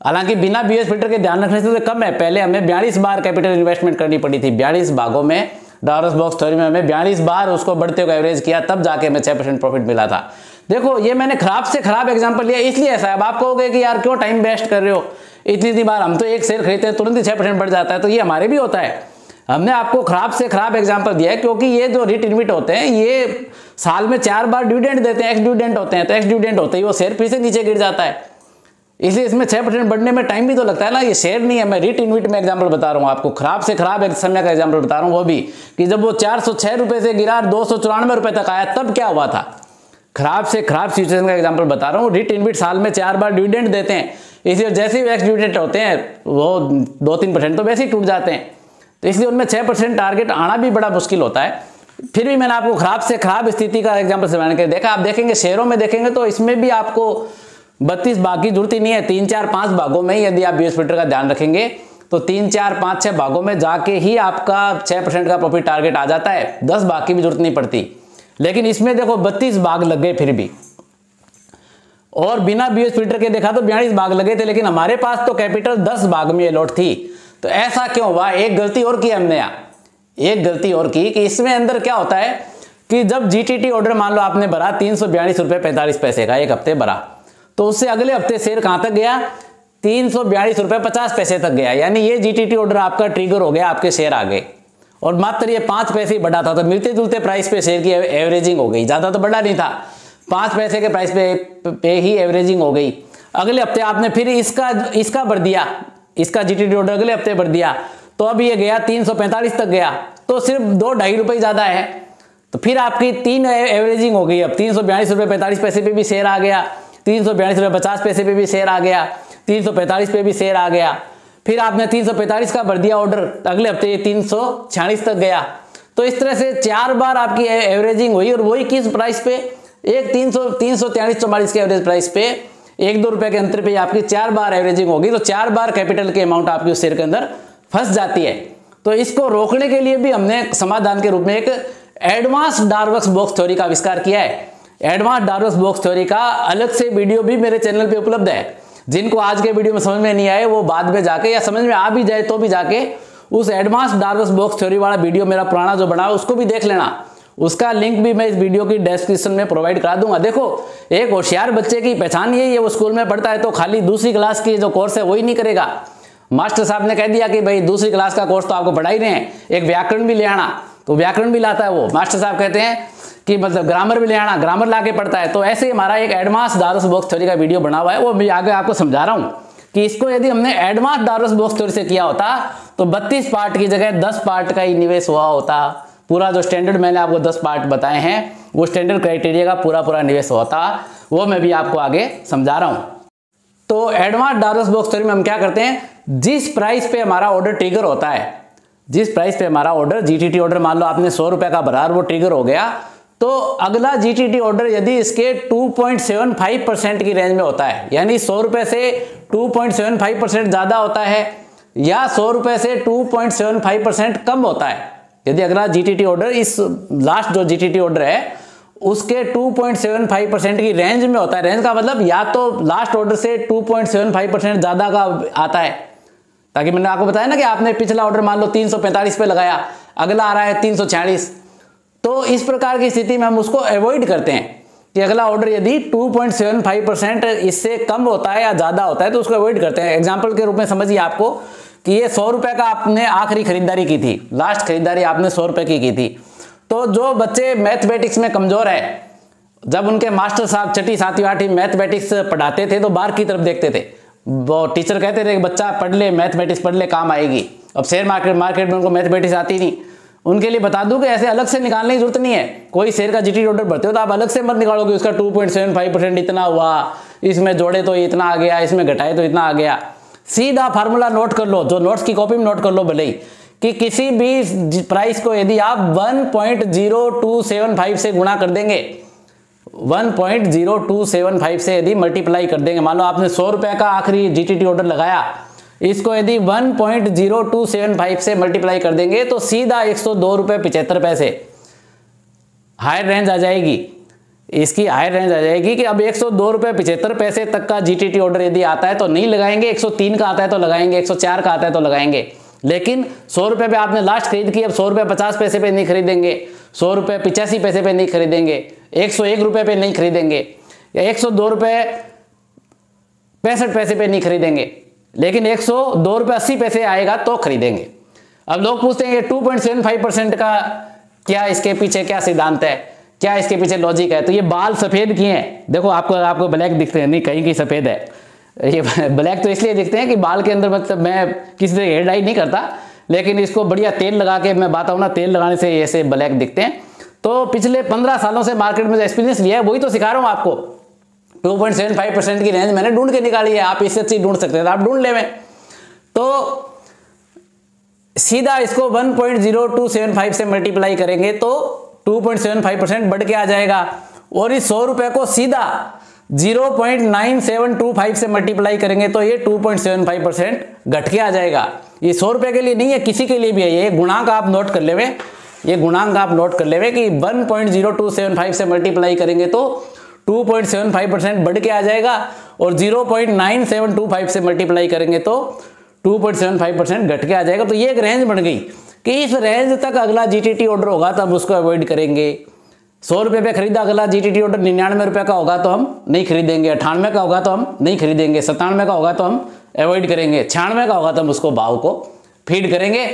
हालाँकि बिना बीएच फ़िल्टर के ध्यान रखने से तो कम है, पहले हमें बयालीस बार कैपिटल इन्वेस्टमेंट करनी पड़ी थी बयालीस भागों में। डारस बॉक्स थ्योरी में हमें बयालीस बार उसको बढ़ते हुए एवरेज किया, तब जाके हमें छह परसेंट प्रॉफिट मिला था। देखो, ये मैंने खराब से खराब एग्ज़ाम्पल लिया, इसलिए ऐसा है। अब आप कहोगे कि यार क्यों टाइम वेस्ट कर रहे हो? इतनी इतनी बार हम तो एक शेयर खरीदते हैं, तुरंत ही छह परसेंट बढ़ जाता है तो ये हमारे भी होता है। हमने आपको खराब से खराब एग्ज़ाम्पल दिया है, क्योंकि ये जो रिट इनविट होते हैं, ये साल में चार बार डिविडेंड देते हैं एक्स डिविडेंट होते हैं तो एक्स डिविडेंट होते ही वो शेयर फिर से नीचे गिर जाता है। इसलिए इसमें छह परसेंट बढ़ने में टाइम भी तो लगता है ना, ये शेयर नहीं है, मैं रिट इनविट में एग्ज़ाम्पल बता रहा हूँ आपको, खराब से खराब एक समय का एग्ज़ाम्पल बता रहा हूँ वो भी, कि जब वो चार सौ छह रुपए से गिरा, दो सौ चौरानवे रुपए तक आया, तब क्या हुआ था? खराब से खराब सिचुएशन का एग्ज़ाम्पल बता रहा हूँ रिट इनविट साल में चार बार डिविडेंड देते हैं, इसलिए जैसे ही एक्स डिविडेंट होते हैं, वो दो तीन परसेंट तो वैसे ही टूट जाते हैं। तो इसलिए उनमें छह परसेंट टारगेट आना भी बड़ा मुश्किल होता है। फिर भी मैंने आपको खराब से खराब स्थिति का एग्ज़ाम्पल समझाने के देखा। आप देखेंगे, शेयरों में देखेंगे तो इसमें भी आपको बत्तीस भाग की ज़रूरत ही नहीं है। तीन, चार, पाँच भागों में यदि आप बीएस का ध्यान रखेंगे तो तीन, चार, पाँच, छह भागों में जाके ही आपका छह परसेंट का प्रॉफिट टारगेट आ जाता है। दस भाग की भी ज़रूरत नहीं पड़ती। लेकिन इसमें देखो, बत्तीस भाग लग गए फिर भी। और बिना बीएस फ़िल्टर के देखा तो बयालीस भाग लगे थे, लेकिन हमारे पास तो कैपिटल दस भाग में अलॉट थी। तो ऐसा क्यों? हुआ एक गलती और की हमने यहाँ। एक गलती और की कि इसमें अंदर क्या होता है कि जब जीटीटी ऑर्डर मान लो आपने भरा तीन सौ बयालीस रुपए पैंतालीस पैसे का, एक हफ़्ते भरा। तो उससे अगले हफ़्ते शेयर कहाँ तक गया? तीन सौ बयालीस रुपये पचास पैसे तक गया। यानी ये जीटीटी ऑर्डर आपका ट्रिगर हो गया, आपके शेयर आ गए। और मात्र ये पाँच पैसे ही बढ़ा था तो मिलते जुलते प्राइस पे शेयर की एवरेजिंग हो गई। ज़्यादा तो बढ़ा नहीं था। पाँच पैसे के प्राइस पे पे ही एवरेजिंग हो गई। अगले हफ़्ते आपने फिर इसका इसका भर दिया। इसका जीटीटी ऑर्डर अगले हफ़्ते बढ़ दिया। तो अब ये गया तीन तक गया। तो सिर्फ़ दो ढाई रुपये ज़्यादा है। तो फिर आपकी तीन एवरेजिंग हो गई अब। तीन सौ बयालीस रुपये पैंतालीस पैसे पे भी शेयर आ गया। तीन सौ बयालीस रुपये पचास पैसे पे भी शेयर आ गया। तीन सौ पैंतालीस पे भी शेयर आ गया। फिर आपने तीन सौ पैंतालीस का भर दिया ऑर्डर अगले हफ़्ते ये तीन सौ छियालीस तक गया। तो इस तरह से चार बार आपकी एवरेजिंग हुई और वही किस प्राइस पे? एक तीन सौ तीन सौ तैंतालीस, चौवालीस के एवरेज प्राइस पे एक दो रुपए के अंतर पे आपकी चार बार एवरेजिंग होगी तो चार बार कैपिटल के अमाउंट आपकी उस शेयर के अंदर फंस जाती है। तो इसको रोकने के लिए भी हमने समाधान के रूप में एक एडवांस डार्वक्स बॉक्स थ्योरी का आविष्कार किया है। एडवांस डार्वक्स बॉक्स थ्योरी का अलग से वीडियो भी मेरे चैनल पे उपलब्ध है। जिनको आज के वीडियो में समझ में नहीं आए, वो बाद में जाके या समझ में आ भी जाए तो भी जाके उस एडवांस डार्वक्स बॉक्स थ्योरी वाला वीडियो मेरा पुराना जो बना, उसको भी देख लेना। उसका लिंक भी मैं इस वीडियो की डिस्क्रिप्शन में प्रोवाइड करा दूँगा। देखो, एक होशियार बच्चे की पहचान यही है, वो स्कूल में पढ़ता है तो खाली दूसरी क्लास की जो कोर्स है वही नहीं करेगा। मास्टर साहब ने कह दिया कि भाई, दूसरी क्लास का कोर्स तो आपको पढ़ा ही रहे हैं। एक व्याकरण भी ले आना तो व्याकरण भी लाता है वो। मास्टर साहब कहते हैं कि मतलब ग्रामर भी ले आना ग्रामर ला के पढ़ता है। तो ऐसे ही हमारा एक एडवांस डारस बॉक्स थ्योरी का वीडियो बना हुआ है, वो मैं आगे आपको समझा रहा हूँ कि इसको यदि हमने एडवांस डारस बॉक्स थ्योरी से किया होता तो 32 पार्ट की जगह 10 पार्ट का ही निवेश हुआ होता। पूरा जो स्टैंडर्ड मैंने आपको 10 पार्ट बताए हैं, वो स्टैंडर्ड क्राइटेरिया का पूरा पूरा निवेश होता, वो मैं भी आपको आगे समझा रहा हूँ। तो एडवांस डारस बॉक्स थ्योरी में हम क्या करते हैं? जिस प्राइस पे हमारा ऑर्डर ट्रिगर होता है, जिस प्राइस पे हमारा ऑर्डर जीटीटी ऑर्डर मान लो आपने सौ रुपए का भरा वो ट्रिगर हो गया तो अगला जीटीटी ऑर्डर यदि इसके 2.75 परसेंट की रेंज में होता है, यानी सौ रुपए से 2.75 परसेंट ज़्यादा होता है, या सौ रुपए से 2.75 परसेंट कम होता है यदि अगला जीटीटी ऑर्डर इस लास्ट जो जीटीटी ऑर्डर है, उसके 2.75 परसेंट की रेंज में होता है। रेंज का मतलब या तो लास्ट ऑर्डर से 2.75 परसेंट ज़्यादा का आता है। ताकि मैंने आपको बताया ना कि आपने पिछला ऑर्डर मान लो 345 पे लगाया, अगला आ रहा है 346 तो इस प्रकार की स्थिति में हम उसको अवॉइड करते हैं कि अगला ऑर्डर यदि 2.75 परसेंट इससे कम होता है या ज़्यादा होता है तो उसको अवॉइड करते हैं। एग्ज़ाम्पल के रूप में समझिए आपको कि ये सौ रुपए का आपने आखिरी खरीदारी की थी लास्ट खरीदारी आपने सौ रुपए की की थी। तो जो बच्चे मैथमेटिक्स में कमज़ोर है, जब उनके मास्टर साहब छठी सातवीं आठवीं मैथमेटिक्स पढ़ाते थे तो बाहर की तरफ़ देखते थे। वो टीचर कहते थे कि बच्चा पढ़ ले मैथमेटिक्स पढ़ ले, काम आएगी। अब शेयर मार्केट मार्केट में उनको मैथमेटिक्स आती नहीं। उनके लिए बता दूँ कि ऐसे अलग से निकालने की ज़रूरत नहीं है। कोई शेयर का जीटी ऑर्डर भरते हो तो आप अलग से मत निकालोगे, उसका 2.75 परसेंट इतना हुआ, इसमें जोड़े तो इतना आ गया, इसमें घटाए तो इतना आ गया। सीधा फार्मूला नोट कर लो, जो नोट्स की कॉपी में नोट कर लो भले ही, कि किसी भी प्राइस को यदि आप 1.0275 से गुणा कर देंगे 1.0275 से यदि मल्टीप्लाई कर देंगे, मान लो आपने सौ रुपए का आखिरी जीटीटी ऑर्डर लगाया, इसको यदि 1.0275 से मल्टीप्लाई कर देंगे तो सीधा एक सौ दो रुपये पिछहत्तर पैसे हायर रेंज आ जाएगी। इसकी हायर रेंज आ जाएगी कि अब एक सौ दो रुपये पिछहत्तर पैसे तक का जीटीटी ऑर्डर यदि आता है तो नहीं लगाएँगे 103 का आता है तो लगाएँगे 104 का आता है तो लगाएँगे। लेकिन सौ रुपये पे आपने लास्ट खरीद की, अब सौ रुपये पचास पैसे पे नहीं खरीदेंगे, सौ रुपये पिचासी पैसे पे नहीं खरीदेंगे, एक सौ एक रुपये पे नहीं खरीदेंगे एक सौ दो रुपये पैंसठ पैसे पे नहीं खरीदेंगे, लेकिन एक सौ दो रुपये अस्सी पैसे आएगा तो खरीदेंगे। अब लोग पूछते हैं two point seven five percent का क्या इसके पीछे क्या सिद्धांत है? क्या इसके पीछे लॉजिक है? तो ये बाल सफ़ेद किए हैं। देखो, आपको आपको ब्लैक दिखते हैं। नहीं, कहीं की सफ़ेद है। ये <laughs> ब्लैक तो इसलिए दिखते हैं कि बाल के अंदर मतलब मैं किसी तरह हेयर डाई नहीं करता, लेकिन इसको बढ़िया तेल लगा के मैं बात ना, तेल लगाने से ऐसे ब्लैक दिखते हैं। तो पिछले पंद्रह सालों से मार्केट में जो एक्सपीरियंस लिया है, वही तो सिखा रहा हूँ आपको। 2.75 परसेंट की रेंज मैंने ढूंढ के निकाली है। आप इससे अच्छी ढूंढ सकते हैं तो आप ढूंढ ले तो सीधा इसको 1.0275 से मल्टीप्लाई करेंगे तो 2.75 परसेंट बढ़ के आ जाएगा। और इस सौ रुपए को सीधा 0.9725 से मल्टीप्लाई करेंगे तो ये 2.75 परसेंट घट के आ जाएगा। ये सौ रुपए के लिए नहीं है किसी के लिए भी है। ये गुणांक आप नोट कर लेवे। ये गुणांक आप नोट कर लेवे कि 1.0275 से मल्टीप्लाई करेंगे तो 2.75 परसेंट बढ़ के आ जाएगा और 0.9725 से मल्टीप्लाई करेंगे तो 2.75 परसेंट घट के आ जाएगा। तो ये एक रेंज बन गई। कि इस रेंज तक अगला जीटीटी ऑर्डर होगा तब उसको अवॉइड करेंगे। सौ रुपये पे खरीदा अगला जीटीटी ऑर्डर निन्यानवे रुपये का होगा तो हम नहीं खरीदेंगे। अठानवे का होगा तो हम नहीं खरीदेंगे। सत्तानवे का होगा तो हम अवॉइड करेंगे। छियानवे का होगा तो हम उसको भाव को फ़ीड करेंगे।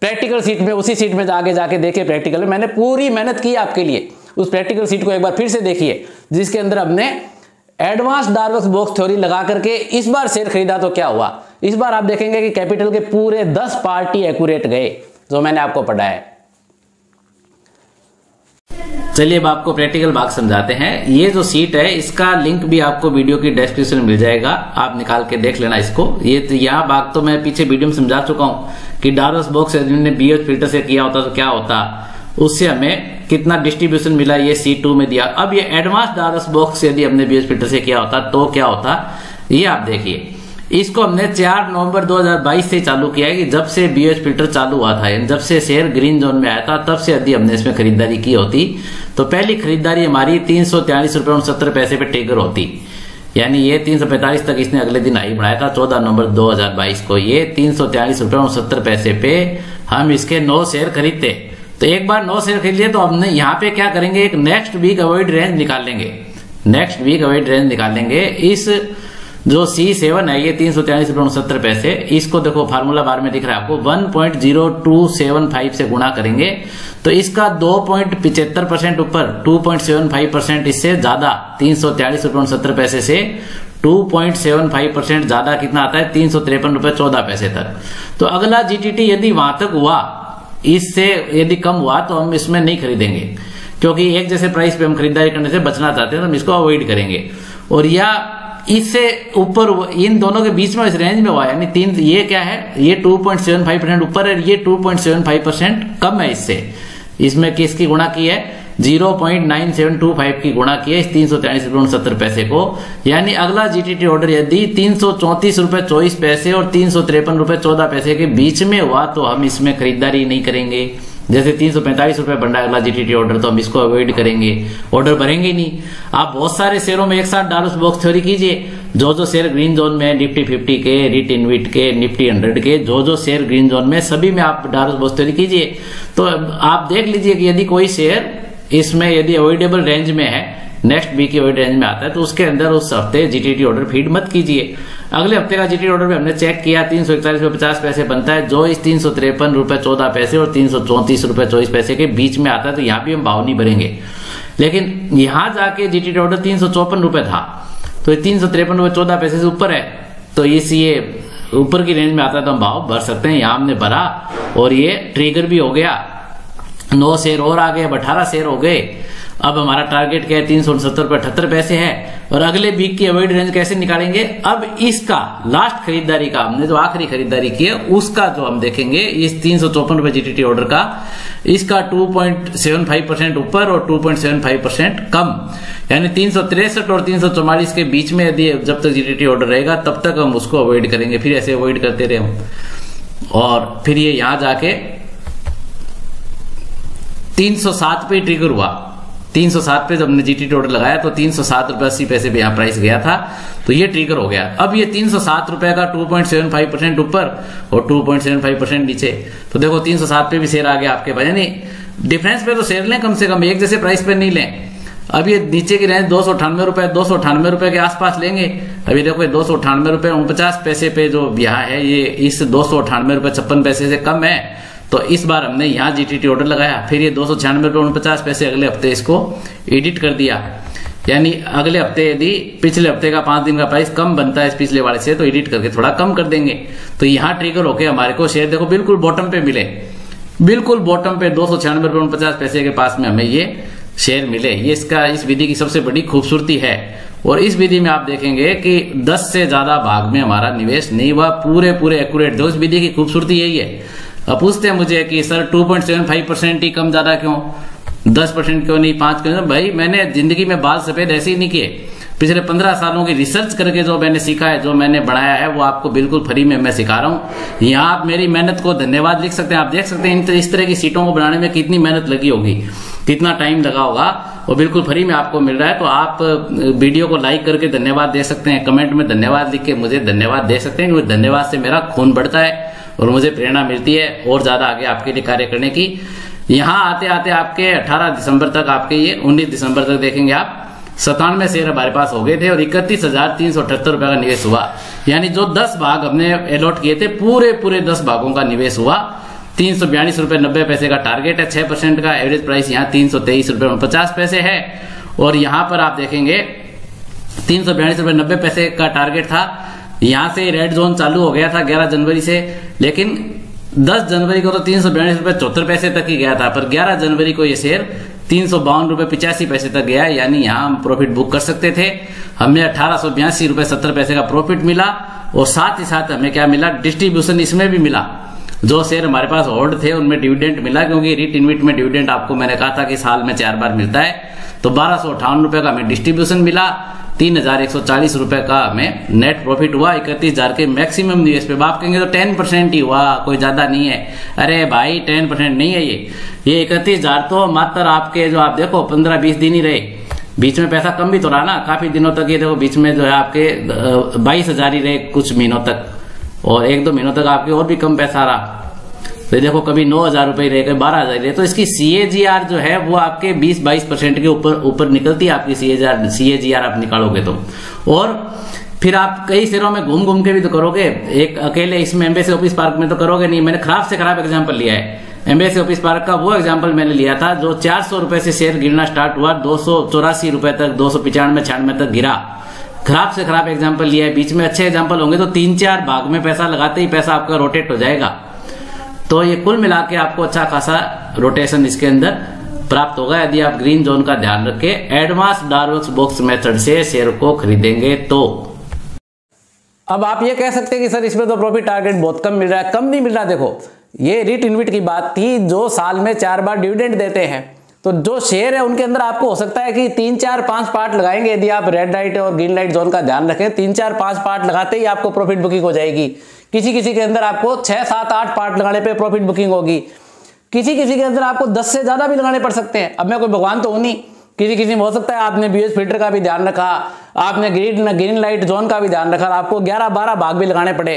प्रैक्टिकल सीट में, उसी सीट में आगे जाके देखे प्रैक्टिकल में मैंने पूरी मेहनत की आपके लिए। उस प्रैक्टिकल सीट को एक बार फिर से देखिए, जिसके अंदर हमने एडवांस डार्वस बॉक्स थ्योरी लगा करके इस बार शेयर खरीदा तो क्या हुआ? इस बार आप देखेंगे कि कैपिटल के पूरे 10 पार्टी एक्यूरेट गए। जो मैंने आपको पढ़ाया चलिए अब आपको प्रैक्टिकल भाग समझाते हैं। ये जो सीट है, इसका लिंक भी आपको वीडियो की डिस्क्रिप्शन में मिल जाएगा। आप निकाल के देख लेना इसको। ये तो यहाँ भाग तो मैं पीछे वीडियो में समझा चुका हूँ कि डारस बॉक्स ने बीएच फ़िल्टर से किया होता तो क्या होता? उससे हमें कितना डिस्ट्रीब्यूशन मिला ये सी टू में दिया। अब ये एडवांस डारस बॉक्स यदि हमने बीएच फ़िल्टर से किया होता तो क्या होता? ये आप देखिए। इसको हमने 4 नवंबर 2022 से चालू किया है कि जब से बीएच फ़िल्टर चालू हुआ था जब से शेयर ग्रीन जोन में आया था, तब से यदि हमने इसमें खरीदारी की होती तो पहली खरीदारी हमारी तीन सौ तैयालीस रुपए उनसत्तर पैसे पे टेकर होती। यानी ये तीन सौ पैंतालीस तक इसने अगले दिन आई बढ़ाया था, चौदह नवंबर 2022 को। ये तीन सौ तैयालीस रुपए उनसत्तर पैसे पे हम इसके नौ शेयर खरीदते। तो एक बार नौ शेयर खरीद लिए तो हमने यहाँ पे क्या करेंगे, एक नेक्स्ट वीक अवॉइड रेंज निकाल लेंगे। नेक्स्ट वीक अवॉइड रेंज निकाल लेंगे। इस जो सी सेवन है, ये तीन सौ तैयालीस रुपये उनसत्तर पैसे, इसको देखो फार्मूला बार में दिख रहा है आपको one point zero two seven five से गुणा करेंगे तो इसका दो पॉइंट पिछहत्तर परसेंट ऊपर two point seven five percent इससे ज़्यादा, तीन सौ तैयालीस रुपये उनसत्तर पैसे से two point seven five percent ज़्यादा कितना आता है, तीन सौ तिरपन रुपए चौदह पैसे तक। तो अगला जीटीटी यदि वहाँ तक हुआ, इससे यदि कम हुआ तो हम इसमें नहीं खरीदेंगे, क्योंकि एक जैसे प्राइस पे हम खरीदारी करने से बचना चाहते हैं तो हम इसको अवॉइड करेंगे। और या इससे ऊपर इन दोनों के बीच में इस रेंज में हुआ यानी तीन ये क्या है? ये 2.75 परसेंट ऊपर है ये 2.75 परसेंट कम है इससे। इसमें किसकी गुणा की है? 0.9725 की गुणा की है इस तीन सौ उनसत्तर पैसे को। यानी अगला जीटीटी ऑर्डर यदि तीन सौ चौतीस रुपए, चौबीस पैसे और तीन सौ तिरपन रुपए, चौदह पैसे के बीच में हुआ तो हम इसमें खरीदारी नहीं करेंगे। जैसे तीन सौ पैंतालीस रुपए है अगला जीटीटी ऑर्डर तो हम इसको अवॉइड करेंगे। ऑर्डर भरेंगे नहीं। आप बहुत सारे शेयरों में एक साथ डालस बॉक्स थ्योरी कीजिए। जो जो शेयर ग्रीन जोन में निफ्टी फिफ्टी के रिट इनविट के निफ्टी हंड्रेड के, जो जो शेयर ग्रीन जोन में सभी में आप डालस बॉक्स थ्योरी कीजिए। तो आप देख लीजिए कि यदि कोई शेयर इसमें यदि अवॉइडेबल रेंज में है नेक्स्ट बी की रेंज में आता है तो उसके अंदर उस हफ़्ते जीटीटी ऑर्डर फ़ीड मत कीजिए। अगले हफ़्ते का जीटी ऑर्डर में हमने चेक किया, तीन सौ इकतालीस रुपए पचास पैसे बनता है, जो इस तीन सौ तिरपन रुपए चौदह पैसे और तीन सौ चौंतीस रुपए चौबीस पैसे के बीच में आता है तो यहाँ भी हम भाव नहीं भरेंगे। लेकिन यहाँ जाके जीटी ऑर्डर तीन सौ चौपन रुपए था तो तीन सौ तिरपन रुपए चौदह पैसे से ऊपर है तो इस ये ऊपर की रेंज में आता है तो हम भाव भर सकते हैं, यहाँ हमने भरा, और ये ट्रिगर भी हो गया। नौ शेयर और आ गए, अब अठारह शेयर हो गए अब हमारा टारगेट क्या है? तीन सौ उनसत्तर रुपए अठहत्तर पैसे है। और अगले वीक की अवॉइड रेंज कैसे निकालेंगे? अब इसका लास्ट खरीदारी का, हमने जो आखिरी खरीदारी की है, उसका जो हम देखेंगे, इस तीन सौ चौपन रुपए जीटीटी ऑर्डर का, इसका 2.75 परसेंट ऊपर और 2.75 परसेंट कम। यानी तीन सौ तिरसठ और तीन सौ चौवालीस के बीच में यदि जब तक जीटीटी ऑर्डर रहेगा, तब तक हम उसको अवॉइड करेंगे। फिर ऐसे अवॉइड करते रहे हम। और फिर ये यहाँ जाके 307 पे ट्रिगर हुआ। 307 पे जब हमने जीटी टोटल लगाया तो तीन सौ सात रुपए अस्सी पैसे यहाँ प्राइस गया था। तो ये ट्रिगर हो गया। अब ये तीन सौ सात रुपए का 2.75 परसेंट ऊपर और 2.75 परसेंट नीचे। तो देखो, तीन सौ सात पे भी शेयर आ गया आपके पास। यानी डिफरेंस पे तो शेयर लें कम से कम, एक जैसे प्राइस पे नहीं लें। अब ये नीचे की रेंज दो सौ अठानवे रुपए दो सौ अठानवे रुपए के आसपास लेंगे। अभी देखो, ये दो सौ अठानवे रुपए उनपचास पैसे पे जो यहाँ है, ये इस दो सौ अठानवे रुपए छप्पन पैसे से कम है। तो इस बार हमने यहाँ जीटीटी ऑर्डर लगाया, फिर ये दो सौ छियानवे रुपये उनपचास पैसे अगले हफ़्ते इसको एडिट कर दिया। यानी अगले हफ़्ते यदि पिछले हफ़्ते का पाँच दिन का प्राइस कम बनता है इस पिछले वाले से तो एडिट करके थोड़ा कम कर देंगे। तो यहाँ ट्रिगर होके हमारे को शेयर देखो बिल्कुल बॉटम पे मिले। बिल्कुल बॉटम पे दो सौ छियानवे पैसे के पास में हमें ये शेयर मिले। ये इसका, इस विधि की सबसे बड़ी खूबसूरती है। और इस विधि में आप देखेंगे कि 10 से ज़्यादा भाग में हमारा निवेश नहीं हुआ। पूरे पूरे एक्यूरेट जो इस विधि की खूबसूरती यही है। अब पूछते हैं मुझे कि, सर 2.75 परसेंट ही कम ज़्यादा क्यों? 10 परसेंट क्यों नहीं? पाँच क्यों भाई, मैंने ज़िंदगी में बाल सफ़ेद ऐसे ही नहीं किए। पिछले पंद्रह सालों की रिसर्च करके जो मैंने सीखा है, जो मैंने बढ़ाया है, वो आपको बिल्कुल फ्री में मैं सिखा रहा हूँ। यहाँ आप मेरी मेहनत को धन्यवाद लिख सकते हैं। आप देख सकते हैं इस तरह की सीटों को बनाने में कितनी मेहनत लगी होगी, कितना टाइम लगा होगा। वो बिल्कुल फ्री में आपको मिल रहा है तो आप वीडियो को लाइक करके धन्यवाद दे सकते हैं। कमेंट में धन्यवाद लिख के मुझे धन्यवाद दे सकते हैं, क्योंकि धन्यवाद से मेरा खून बढ़ता है। और मुझे प्रेरणा मिलती है और ज़्यादा आगे आपके लिए कार्य करने की। यहाँ आते आते आपके 18 दिसंबर तक आपके ये 19 दिसंबर तक देखेंगे आप, सतानवे शेयर हमारे पास हो गए थे और इकतीस हज़ार तीन सौ अठहत्तर रुपए का निवेश हुआ। यानी जो दस भाग हमने अलॉट किए थे पूरे पूरे दस भागों का निवेश हुआ। तीन सौ बयालीस रुपए नब्बे पैसे का टारगेट है, छह परसेंट का एवरेज प्राइस यहाँ तीन सौ तेईस रुपए पचास पैसे है। और यहाँ पर आप देखेंगे, तीन सौ बयालीस रुपए नब्बे पैसे का टारगेट था। यहाँ से रेड जोन चालू हो गया था ग्यारह जनवरी से, लेकिन 10 जनवरी को तो तीन सौ बयालीस रुपए चौहत्तर पैसे तक ही गया था, पर 11 जनवरी को ये शेयर तीन सौ बावन रुपए पिचासी पैसे तक गया, यानी यहाँ हम प्रॉफिट बुक कर सकते थे। हमें अठारह सौ बयासी रुपए सत्तर पैसे का प्रॉफिट मिला, और साथ ही साथ हमें क्या मिला? डिस्ट्रीब्यूशन इसमें भी मिला। जो शेयर हमारे पास होल्ड थे, उनमें डिविडेंट मिला, क्योंकि रिट इनविट में डिविडेंट आपको मैंने कहा था कि साल में चार बार मिलता है। तो बारह सौ अठावन रुपए का हमें डिस्ट्रीब्यूशन मिला। तीन हज़ार एक सौ चालीस रुपए का हमें नेट प्रॉफिट हुआ, इकतीस हज़ार के मैक्सिमम निवेश पे। आप कहेंगे तो टेन परसेंट ही हुआ, कोई ज़्यादा नहीं है। अरे भाई टेन परसेंट नहीं है ये। ये इकतीस हज़ार तो मात्र आपके जो आप देखो, पंद्रह बीस दिन ही रहे। बीच में पैसा कम भी तो रहा ना, काफ़ी दिनों तक ये देखो, बीच में जो है आपके बाईस हज़ार ही रहे कुछ महीनों तक। और एक दो महीनों तक आपके और भी कम पैसा रहा। तो देखो, कभी नौ हज़ार रुपए रहे कभी बारह हज़ार रहे तो इसकी सीएजीआर जो है, वो आपके बीस बाईस परसेंट के ऊपर ऊपर निकलती है आपकी सीएजीआर सीएजीआर आप निकालोगे तो। और फिर आप कई शेयरों में घूम घूम के भी तो करोगे, एक अकेले इसमें एम्बेसी ऑफ़िस पार्क में तो करोगे नहीं, मैंने खराब से खराब एग्ज़ाम्पल लिया है। एम्बेसी ऑफ़िस पार्क का वो एग्ज़ाम्पल मैंने लिया था, जो चार सौ रुपए से शेयर गिरना स्टार्ट हुआ, दो सौ चौरासी रुपए तक, दो सौ पिचानवे, छियानवे तक गिरा। खराब से खराब एग्ज़ाम्पल लिया है, बीच में अच्छे एग्ज़ाम्पल होंगे तो तीन चार भाग में पैसा लगाते ही पैसा आपका रोटेट हो जाएगा। तो ये कुल मिला के आपको अच्छा खासा रोटेशन इसके अंदर प्राप्त होगा। यदि आप ग्रीन जोन का ध्यान रखें एडवांस डार्वक्स बॉक्स मेथड से शेयर को खरीदेंगे तो। अब आप ये कह सकते हैं कि सर, इसमें तो प्रॉफिट टारगेट बहुत कम मिल रहा है। कम नहीं मिल रहा, देखो, ये रिट इनविट की बात थी, जो साल में चार बार डिविडेंड देते हैं। तो जो शेयर है, उनके अंदर आपको हो सकता है कि तीन, चार, पाँच पार्ट लगाएँगे। यदि आप रेड लाइट और ग्रीन लाइट जोन का ध्यान रखें, तीन, चार, पाँच पार्ट लगाते ही आपको प्रॉफिट बुकिंग हो जाएगी। किसी किसी के अंदर आपको छह, सात, आठ पार्ट लगाने पर प्रॉफिट बुकिंग होगी। किसी किसी के अंदर आपको दस से ज़्यादा भी लगाने पड़ सकते हैं। अब मैं कोई भगवान तो हूँ नहीं। किसी किसी में हो सकता है आपने बीएस फ़िल्टर का भी ध्यान रखा, आपने ग्रीन ग्रीन लाइट जोन का भी ध्यान रखा आपको ग्यारह, बारह भाग भी लगाने पड़े।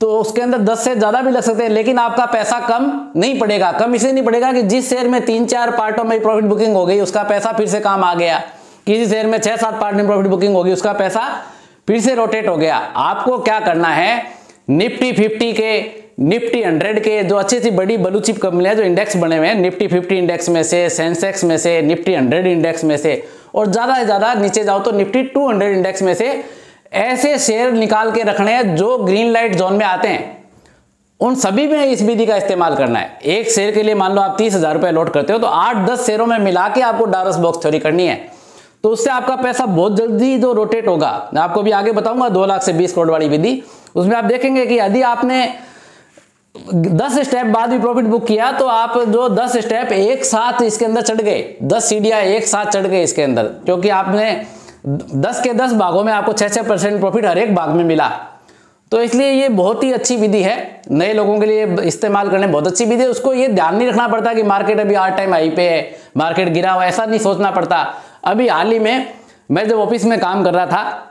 तो उसके अंदर दस से ज़्यादा भी लग सकते हैं, लेकिन आपका पैसा कम नहीं पड़ेगा। कम इसलिए नहीं पड़ेगा कि जिस शेयर में तीन, चार पार्टों में प्रॉफिट बुकिंग हो गई, उसका पैसा फिर से काम आ गया। किसी शेयर में छह, सात पार्ट में प्रॉफिट बुकिंग होगी, उसका पैसा फिर से रोटेट हो गया। आपको क्या करना है? निफ्टी फिफ्टी के, निफ्टी हंड्रेड के, जो अच्छी सी बड़ी बलूचिप कंपनियाँ जो इंडेक्स बने हुए हैं, निफ्टी फिफ्टी इंडेक्स में से सेंसेक्स में से, निफ्टी हंड्रेड इंडेक्स में से, और ज़्यादा से ज़्यादा नीचे जाओ तो निफ्टी टू हंड्रेड इंडेक्स में से ऐसे शेयर निकाल के रखने हैं जो ग्रीन लाइट जोन में आते हैं। उन सभी में इस विधि का इस्तेमाल करना है। एक शेयर के लिए मान लो आप तीस हज़ार रुपए करते हो तो आठ दस शेयरों में मिला के आपको डारस बॉक्स थ्योरी करनी है। तो उससे आपका पैसा बहुत जल्दी जो रोटेट होगा। मैं आपको भी आगे बताऊँगा, दो लाख से बीस करोड़ वाली विधि। उसमें आप देखेंगे कि यदि आपने दस स्टेप बाद भी प्रॉफिट बुक किया तो आप जो दस स्टेप एक साथ इसके अंदर चढ़ गए। दस सीढ़ियाँ एक साथ चढ़ गए इसके अंदर, क्योंकि आपने दस के दस भागों में आपको छह छह परसेंट प्रॉफिट हर एक भाग में मिला। तो इसलिए ये बहुत ही अच्छी विधि है। नए लोगों के लिए इस्तेमाल करने बहुत अच्छी विधि है। उसको ये ध्यान नहीं रखना पड़ता कि मार्केट अभी आर टाइम आई पे है मार्केट गिरा हुआ ऐसा नहीं सोचना पड़ता। अभी हाल ही में मैं जब ऑफ़िस में काम कर रहा था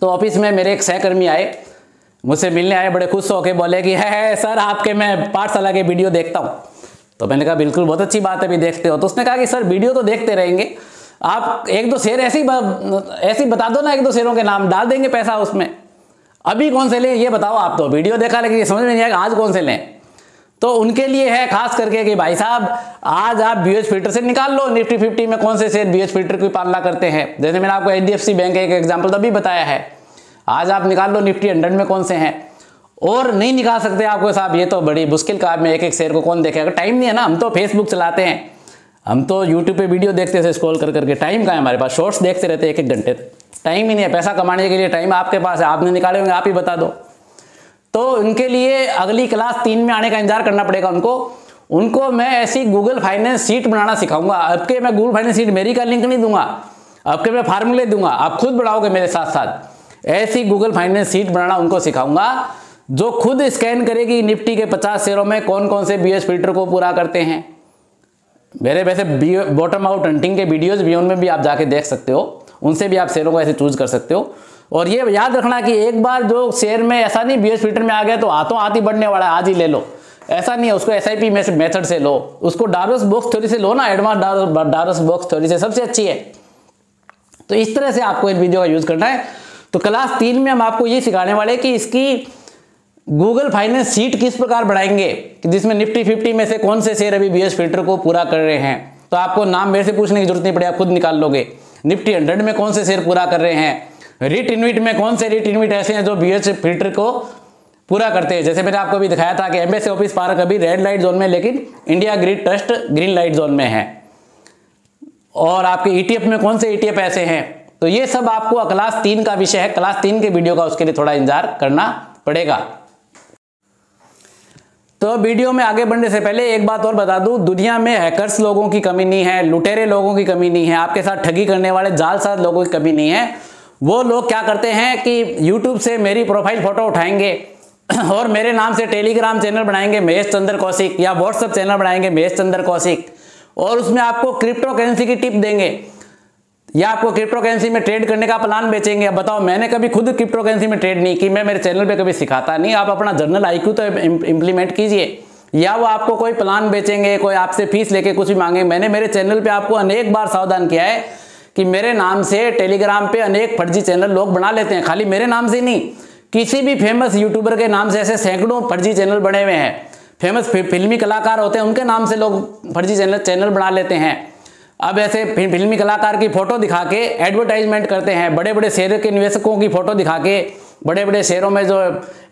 तो ऑफ़िस में मेरे एक सहकर्मी आए। मुझसे मिलने आए बड़े खुश होके बोले कि है, सर आपके मैं पाठशाला के वीडियो देखता हूँ। तो मैंने कहा बिल्कुल बहुत अच्छी बात है भी देखते हो। तो उसने कहा कि सर वीडियो तो देखते रहेंगे। आप एक दो शेयर ऐसी ऐसी बता दो ना एक दो शेरों के नाम डाल देंगे पैसा उसमें। अभी कौन से लें ये बताओ आप तो। वीडियो देखा लेकिन ये समझ में नहीं आएगा आज कौन से लें। तो उनके लिए है खास करके कि भाई साहब आज आप बीएच फ़िल्टर से निकाल लो। निफ्टी फिफ्टी में कौन से शेयर बीएच फ़िल्टर की पालना करते हैं? जैसे मैंने आपको H D F C bank एक एग्ज़ाम्पल तभी बताया है। आज आप निकाल लो निफ्टी हंड्रेड में कौन से हैं? और नहीं निकाल सकते आपको साहब, ये तो बड़ी मुश्किल काम में एक एक शेयर को कौन देखेगा? टाइम नहीं है ना, हम तो फेसबुक चलाते हैं। हम तो यूट्यूब पे वीडियो देखते थे स्क्रॉल कर करके। टाइम का है हमारे पास? शॉर्ट्स देखते रहते एक एक घंटे। टाइम ही नहीं है, पैसा कमाने के लिए टाइम आपके पास है। आपने निकाले होंगे, आप ही बता दो। तो उनके लिए अगली क्लास तीन में आने का इंतज़ार करना पड़ेगा उनको। उनको मैं ऐसी गूगल फाइनेंस सीट बनाना सिखाऊँगा। अब के मैं गूगल फाइनेंस सीट मेरी का लिंक नहीं दूँगा। अब के मैं फार्मूले दूँगा। आप खुद बढ़ाओगे मेरे साथ साथ ऐसी गूगल फाइनेंस सीट बनाना उनको सिखाऊँगा, जो खुद स्कैन करेगी निफ्टी के 50 शेयरों में कौन कौन से बीएस फ़िल्टर को पूरा करते हैं। मेरे वैसे बॉटम आउट हंटिंग के वीडियोज़ भी उनमें भी आप जाके देख सकते हो। उनसे भी आप शेयरों को ऐसे चूज़ कर सकते हो। और ये याद रखना कि एक बार जो शेयर में ऐसा नहीं बीएस फ़िल्टर में आ गया तो हाथों हाथ ही बढ़ने वाला है, आज ही ले लो। ऐसा नहीं है, उसको एस आई मेथड से लो। उसको डारोस बॉक्स थ्योरी से लो ना एडवांस डारोस बॉक्स थ्योरी से, सबसे अच्छी है। तो इस तरह से आपको इन वीडियो का यूज़ करना है। तो क्लास तीन में हम आपको ये सिखाने वाले कि इसकी गूगल फाइनेंस सीट किस प्रकार बढ़ाएँगे? कि जिसमें निफ्टी फिफ्टी में से कौन से शेयर अभी बीएस फ़िल्टर को पूरा कर रहे हैं? तो आपको नाम मेरे से पूछने की ज़रूरत नहीं पड़े, आप खुद निकाल लोगे। निफ्टी हंड्रेड में कौन से शेयर पूरा कर रहे हैं? रिट इनविट में कौन से रिट इनविट ऐसे हैं जो बीएस फ़िल्टर को पूरा करते हैं? जैसे मैंने आपको अभी दिखाया था कि एमबीएस ऑफ़िस पार्क अभी रेड लाइट जोन में, लेकिन India grid trust green light zone में है। और आपके ईटीएफ में कौन से ईटीएफ ऐसे हैं? तो ये सब आपको क्लास तीन का विषय है। क्लास तीन के वीडियो का उसके लिए थोड़ा इंतज़ार करना पड़ेगा। तो वीडियो में आगे बढ़ने से पहले एक बात और बता दूँ। दुनिया में हैकर्स लोगों की कमी नहीं है, लुटेरे लोगों की कमी नहीं है, आपके साथ ठगी करने वाले जालसाज लोगों की कमी नहीं है। वो लोग क्या करते हैं कि यूट्यूब से मेरी प्रोफ़ाइल फ़ोटो उठाएँगे <clears throat> और मेरे नाम से टेलीग्राम चैनल बनाएँगे महेश चंद्र कौशिक, या व्हाट्सअप चैनल बनाएँगे महेश चंद्र कौशिक। और उसमें आपको क्रिप्टो करेंसी की टिप देंगे। या आपको क्रिप्टो करेंसी में ट्रेड करने का प्लान बेचेंगे? अब बताओ, मैंने कभी खुद क्रिप्टो करेंसी में ट्रेड नहीं की, मैं मेरे चैनल पे कभी सिखाता नहीं। आप अपना जर्नल आईक्यू तो इंप्लीमेंट कीजिए। या वो आपको कोई प्लान बेचेंगे, कोई आपसे फ़ीस लेके कुछ भी मांगे। मैंने मेरे चैनल पे आपको अनेक बार सावधान किया है कि मेरे नाम से टेलीग्राम पे अनेक फर्जी चैनल लोग बना लेते हैं। खाली मेरे नाम से नहीं, किसी भी फ़ेमस यूट्यूबर के नाम से ऐसे सैकड़ों फर्जी चैनल बने हुए हैं। फ़ेमस फिल्मी कलाकार होते हैं, उनके नाम से लोग फर्जी चैनल चैनल बना लेते हैं। अब ऐसे फिल्मी कलाकार की फ़ोटो दिखा के एडवर्टाइजमेंट करते हैं। बड़े बड़े शेयर के निवेशकों की फ़ोटो दिखा के बड़े बड़े शेयरों में जो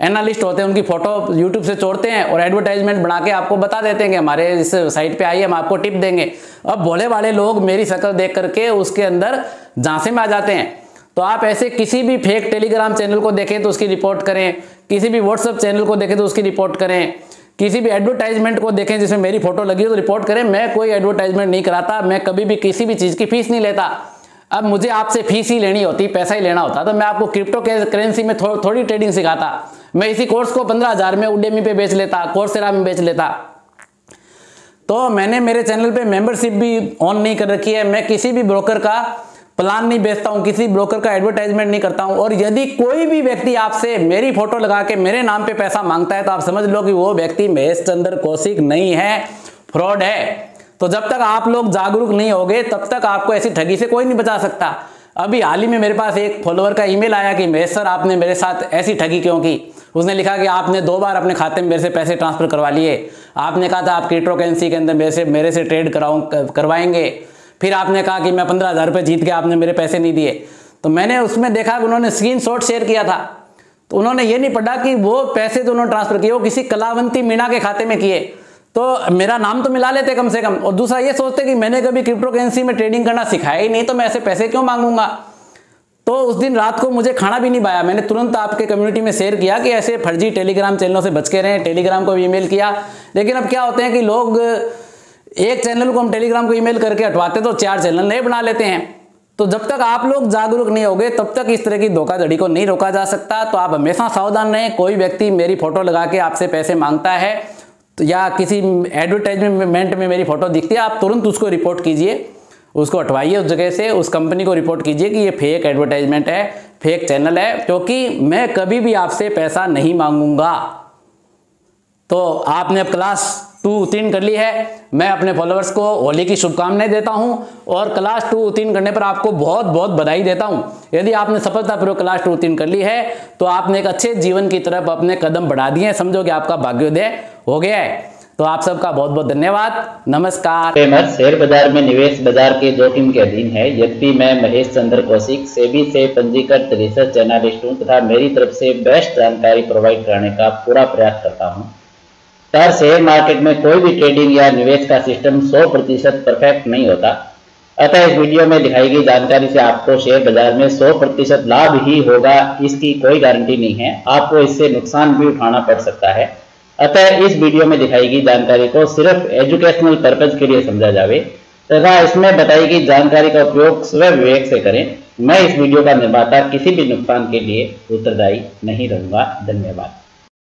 एनालिस्ट होते हैं, उनकी फ़ोटो यूट्यूब से छोड़ते हैं और एडवर्टाइजमेंट बना के आपको बता देते हैं कि हमारे इस साइट पे आइए, हम आपको टिप देंगे। अब भोले वाले लोग मेरी शक्ल देख करके उसके अंदर झांसे में आ जाते हैं। तो आप ऐसे किसी भी फेक टेलीग्राम चैनल को देखें तो उसकी रिपोर्ट करें, किसी भी व्हाट्सअप चैनल को देखें तो उसकी रिपोर्ट करें। किसी भी एडवर्टाइजमेंट को देखें जिसमें मेरी फ़ोटो लगी हो तो रिपोर्ट करें मैं कोई एडवर्टाइजमेंट नहीं कराता मैं कभी भी किसी भी चीज़ की फ़ीस नहीं लेता। अब मुझे आपसे फ़ीस ही लेनी होती पैसा ही लेना होता तो मैं आपको क्रिप्टो करेंसी में थो, थोड़ी ट्रेडिंग सिखाता। मैं इसी कोर्स को पंद्रह हज़ार में उडेमी पे बेच लेता कोर्सेरा में बेच लेता। तो मैंने मेरे चैनल पे मेंबरशिप भी ऑन नहीं कर रखी है मैं किसी भी ब्रोकर का प्लान नहीं बेचता हूँ, किसी ब्रोकर का एडवर्टाइजमेंट नहीं करता हूँ, और यदि कोई भी व्यक्ति आपसे मेरी फ़ोटो लगा के मेरे नाम पे पैसा माँगता है तो आप समझ लो कि वो व्यक्ति महेश चंद्र कौशिक नहीं है फ्रॉड है। तो जब तक आप लोग जागरूक नहीं होगे, तब तक आपको ऐसी ठगी से कोई नहीं बचा सकता। अभी हाल ही में मेरे पास एक फॉलोअर का ईमेल आया कि महेश सर, आपने मेरे साथ ऐसी ठगी क्यों की? उसने लिखा कि, आपने दो बार अपने खाते में मेरे से पैसे ट्रांसफ़र करवा लिए। आपने कहा था आप क्रिप्टो करेंसी के अंदर मेरे से मेरे से ट्रेड कराऊँ, करवाएँगे। फिर आपने कहा कि मैं पंद्रह हज़ार रुपये जीत के आपने मेरे पैसे नहीं दिए। तो मैंने उसमें देखा कि उन्होंने स्क्रीन शेयर किया था। तो उन्होंने ये नहीं पढ़ा कि वो पैसे जो उन्होंने ट्रांसफ़र किए, वो किसी कलावंती मीणा के खाते में किए। तो मेरा नाम तो मिला लेते कम से कम। और दूसरा ये सोचते कि मैंने कभी क्रिप्टो करेंसी में ट्रेडिंग करना सिखाया ही नहीं तो मैं ऐसे पैसे क्यों मांगूँगा? तो उस दिन रात को मुझे खाना भी नहीं पाया। मैंने तुरंत आपके कम्युनिटी में शेयर किया कि ऐसे फर्जी टेलीग्राम चैनलों से बच के रहें टेलीग्राम को भी ईमेल किया। लेकिन अब क्या होते हैं कि लोग एक चैनल को हम टेलीग्राम को ईमेल करके हटवाते तो चार चैनल नए बना लेते हैं। तो जब तक आप लोग जागरूक नहीं होगे, तब तक इस तरह की धोखाधड़ी को नहीं रोका जा सकता। तो आप हमेशा सावधान रहें, कोई व्यक्ति मेरी फ़ोटो लगा के आपसे पैसे माँगता है तो या किसी एडवर्टाइजमेंट में मेरी फ़ोटो दिखती है, आप तुरंत उसको रिपोर्ट कीजिए, उसको हटवाइए उस जगह से, उस कंपनी को रिपोर्ट कीजिए कि ये फेक एडवर्टाइजमेंट है फेक चैनल है, क्योंकि मैं कभी भी आपसे पैसा नहीं मांगूँगा। तो आपने अब क्लास टू उत्तीर्ण कर ली है। मैं अपने फॉलोअर्स को होली की शुभकामनाएँ देता हूँ और क्लास टू उत्तीर्ण करने पर आपको बहुत बहुत बधाई देता हूँ। यदि आपने सफलतापूर्वक क्लास टू उत्तीर्ण कर ली है तो आपने एक अच्छे जीवन की तरफ़ अपने कदम बढ़ा दिए समझो कि आपका भाग्योदय हो गया है। तो आप सबका बहुत बहुत धन्यवाद। नमस्कार। शेयर बाज़ार में निवेश बाज़ार के जोखिम के अधीन है। यद्यपि मैं महेश चंद्र कौशिक, सेबी से पंजीकृत रिसर्च एनालिस्ट हूँ तथा मेरी तरफ़ से बेस्ट जानकारी प्रोवाइड कराने का पूरा प्रयास करता हूँ। तर शेयर मार्केट में कोई भी ट्रेडिंग या निवेश का सिस्टम 100 प्रतिशत परफेक्ट नहीं होता। अतः इस वीडियो में दिखाई गई जानकारी से आपको शेयर बाज़ार में 100 प्रतिशत लाभ ही होगा, इसकी कोई गारंटी नहीं है। आपको इससे नुकसान भी उठाना पड़ सकता है। अतः इस वीडियो में दिखाई गई जानकारी को सिर्फ़ एजुकेशनल पर्पज के लिए समझा जावे, तथा इसमें बताई गई जानकारी का उपयोग स्वयं विवेक से करें। मैं इस वीडियो का निर्माता किसी भी नुकसान के लिए उत्तरदायी नहीं रहूँगा। धन्यवाद।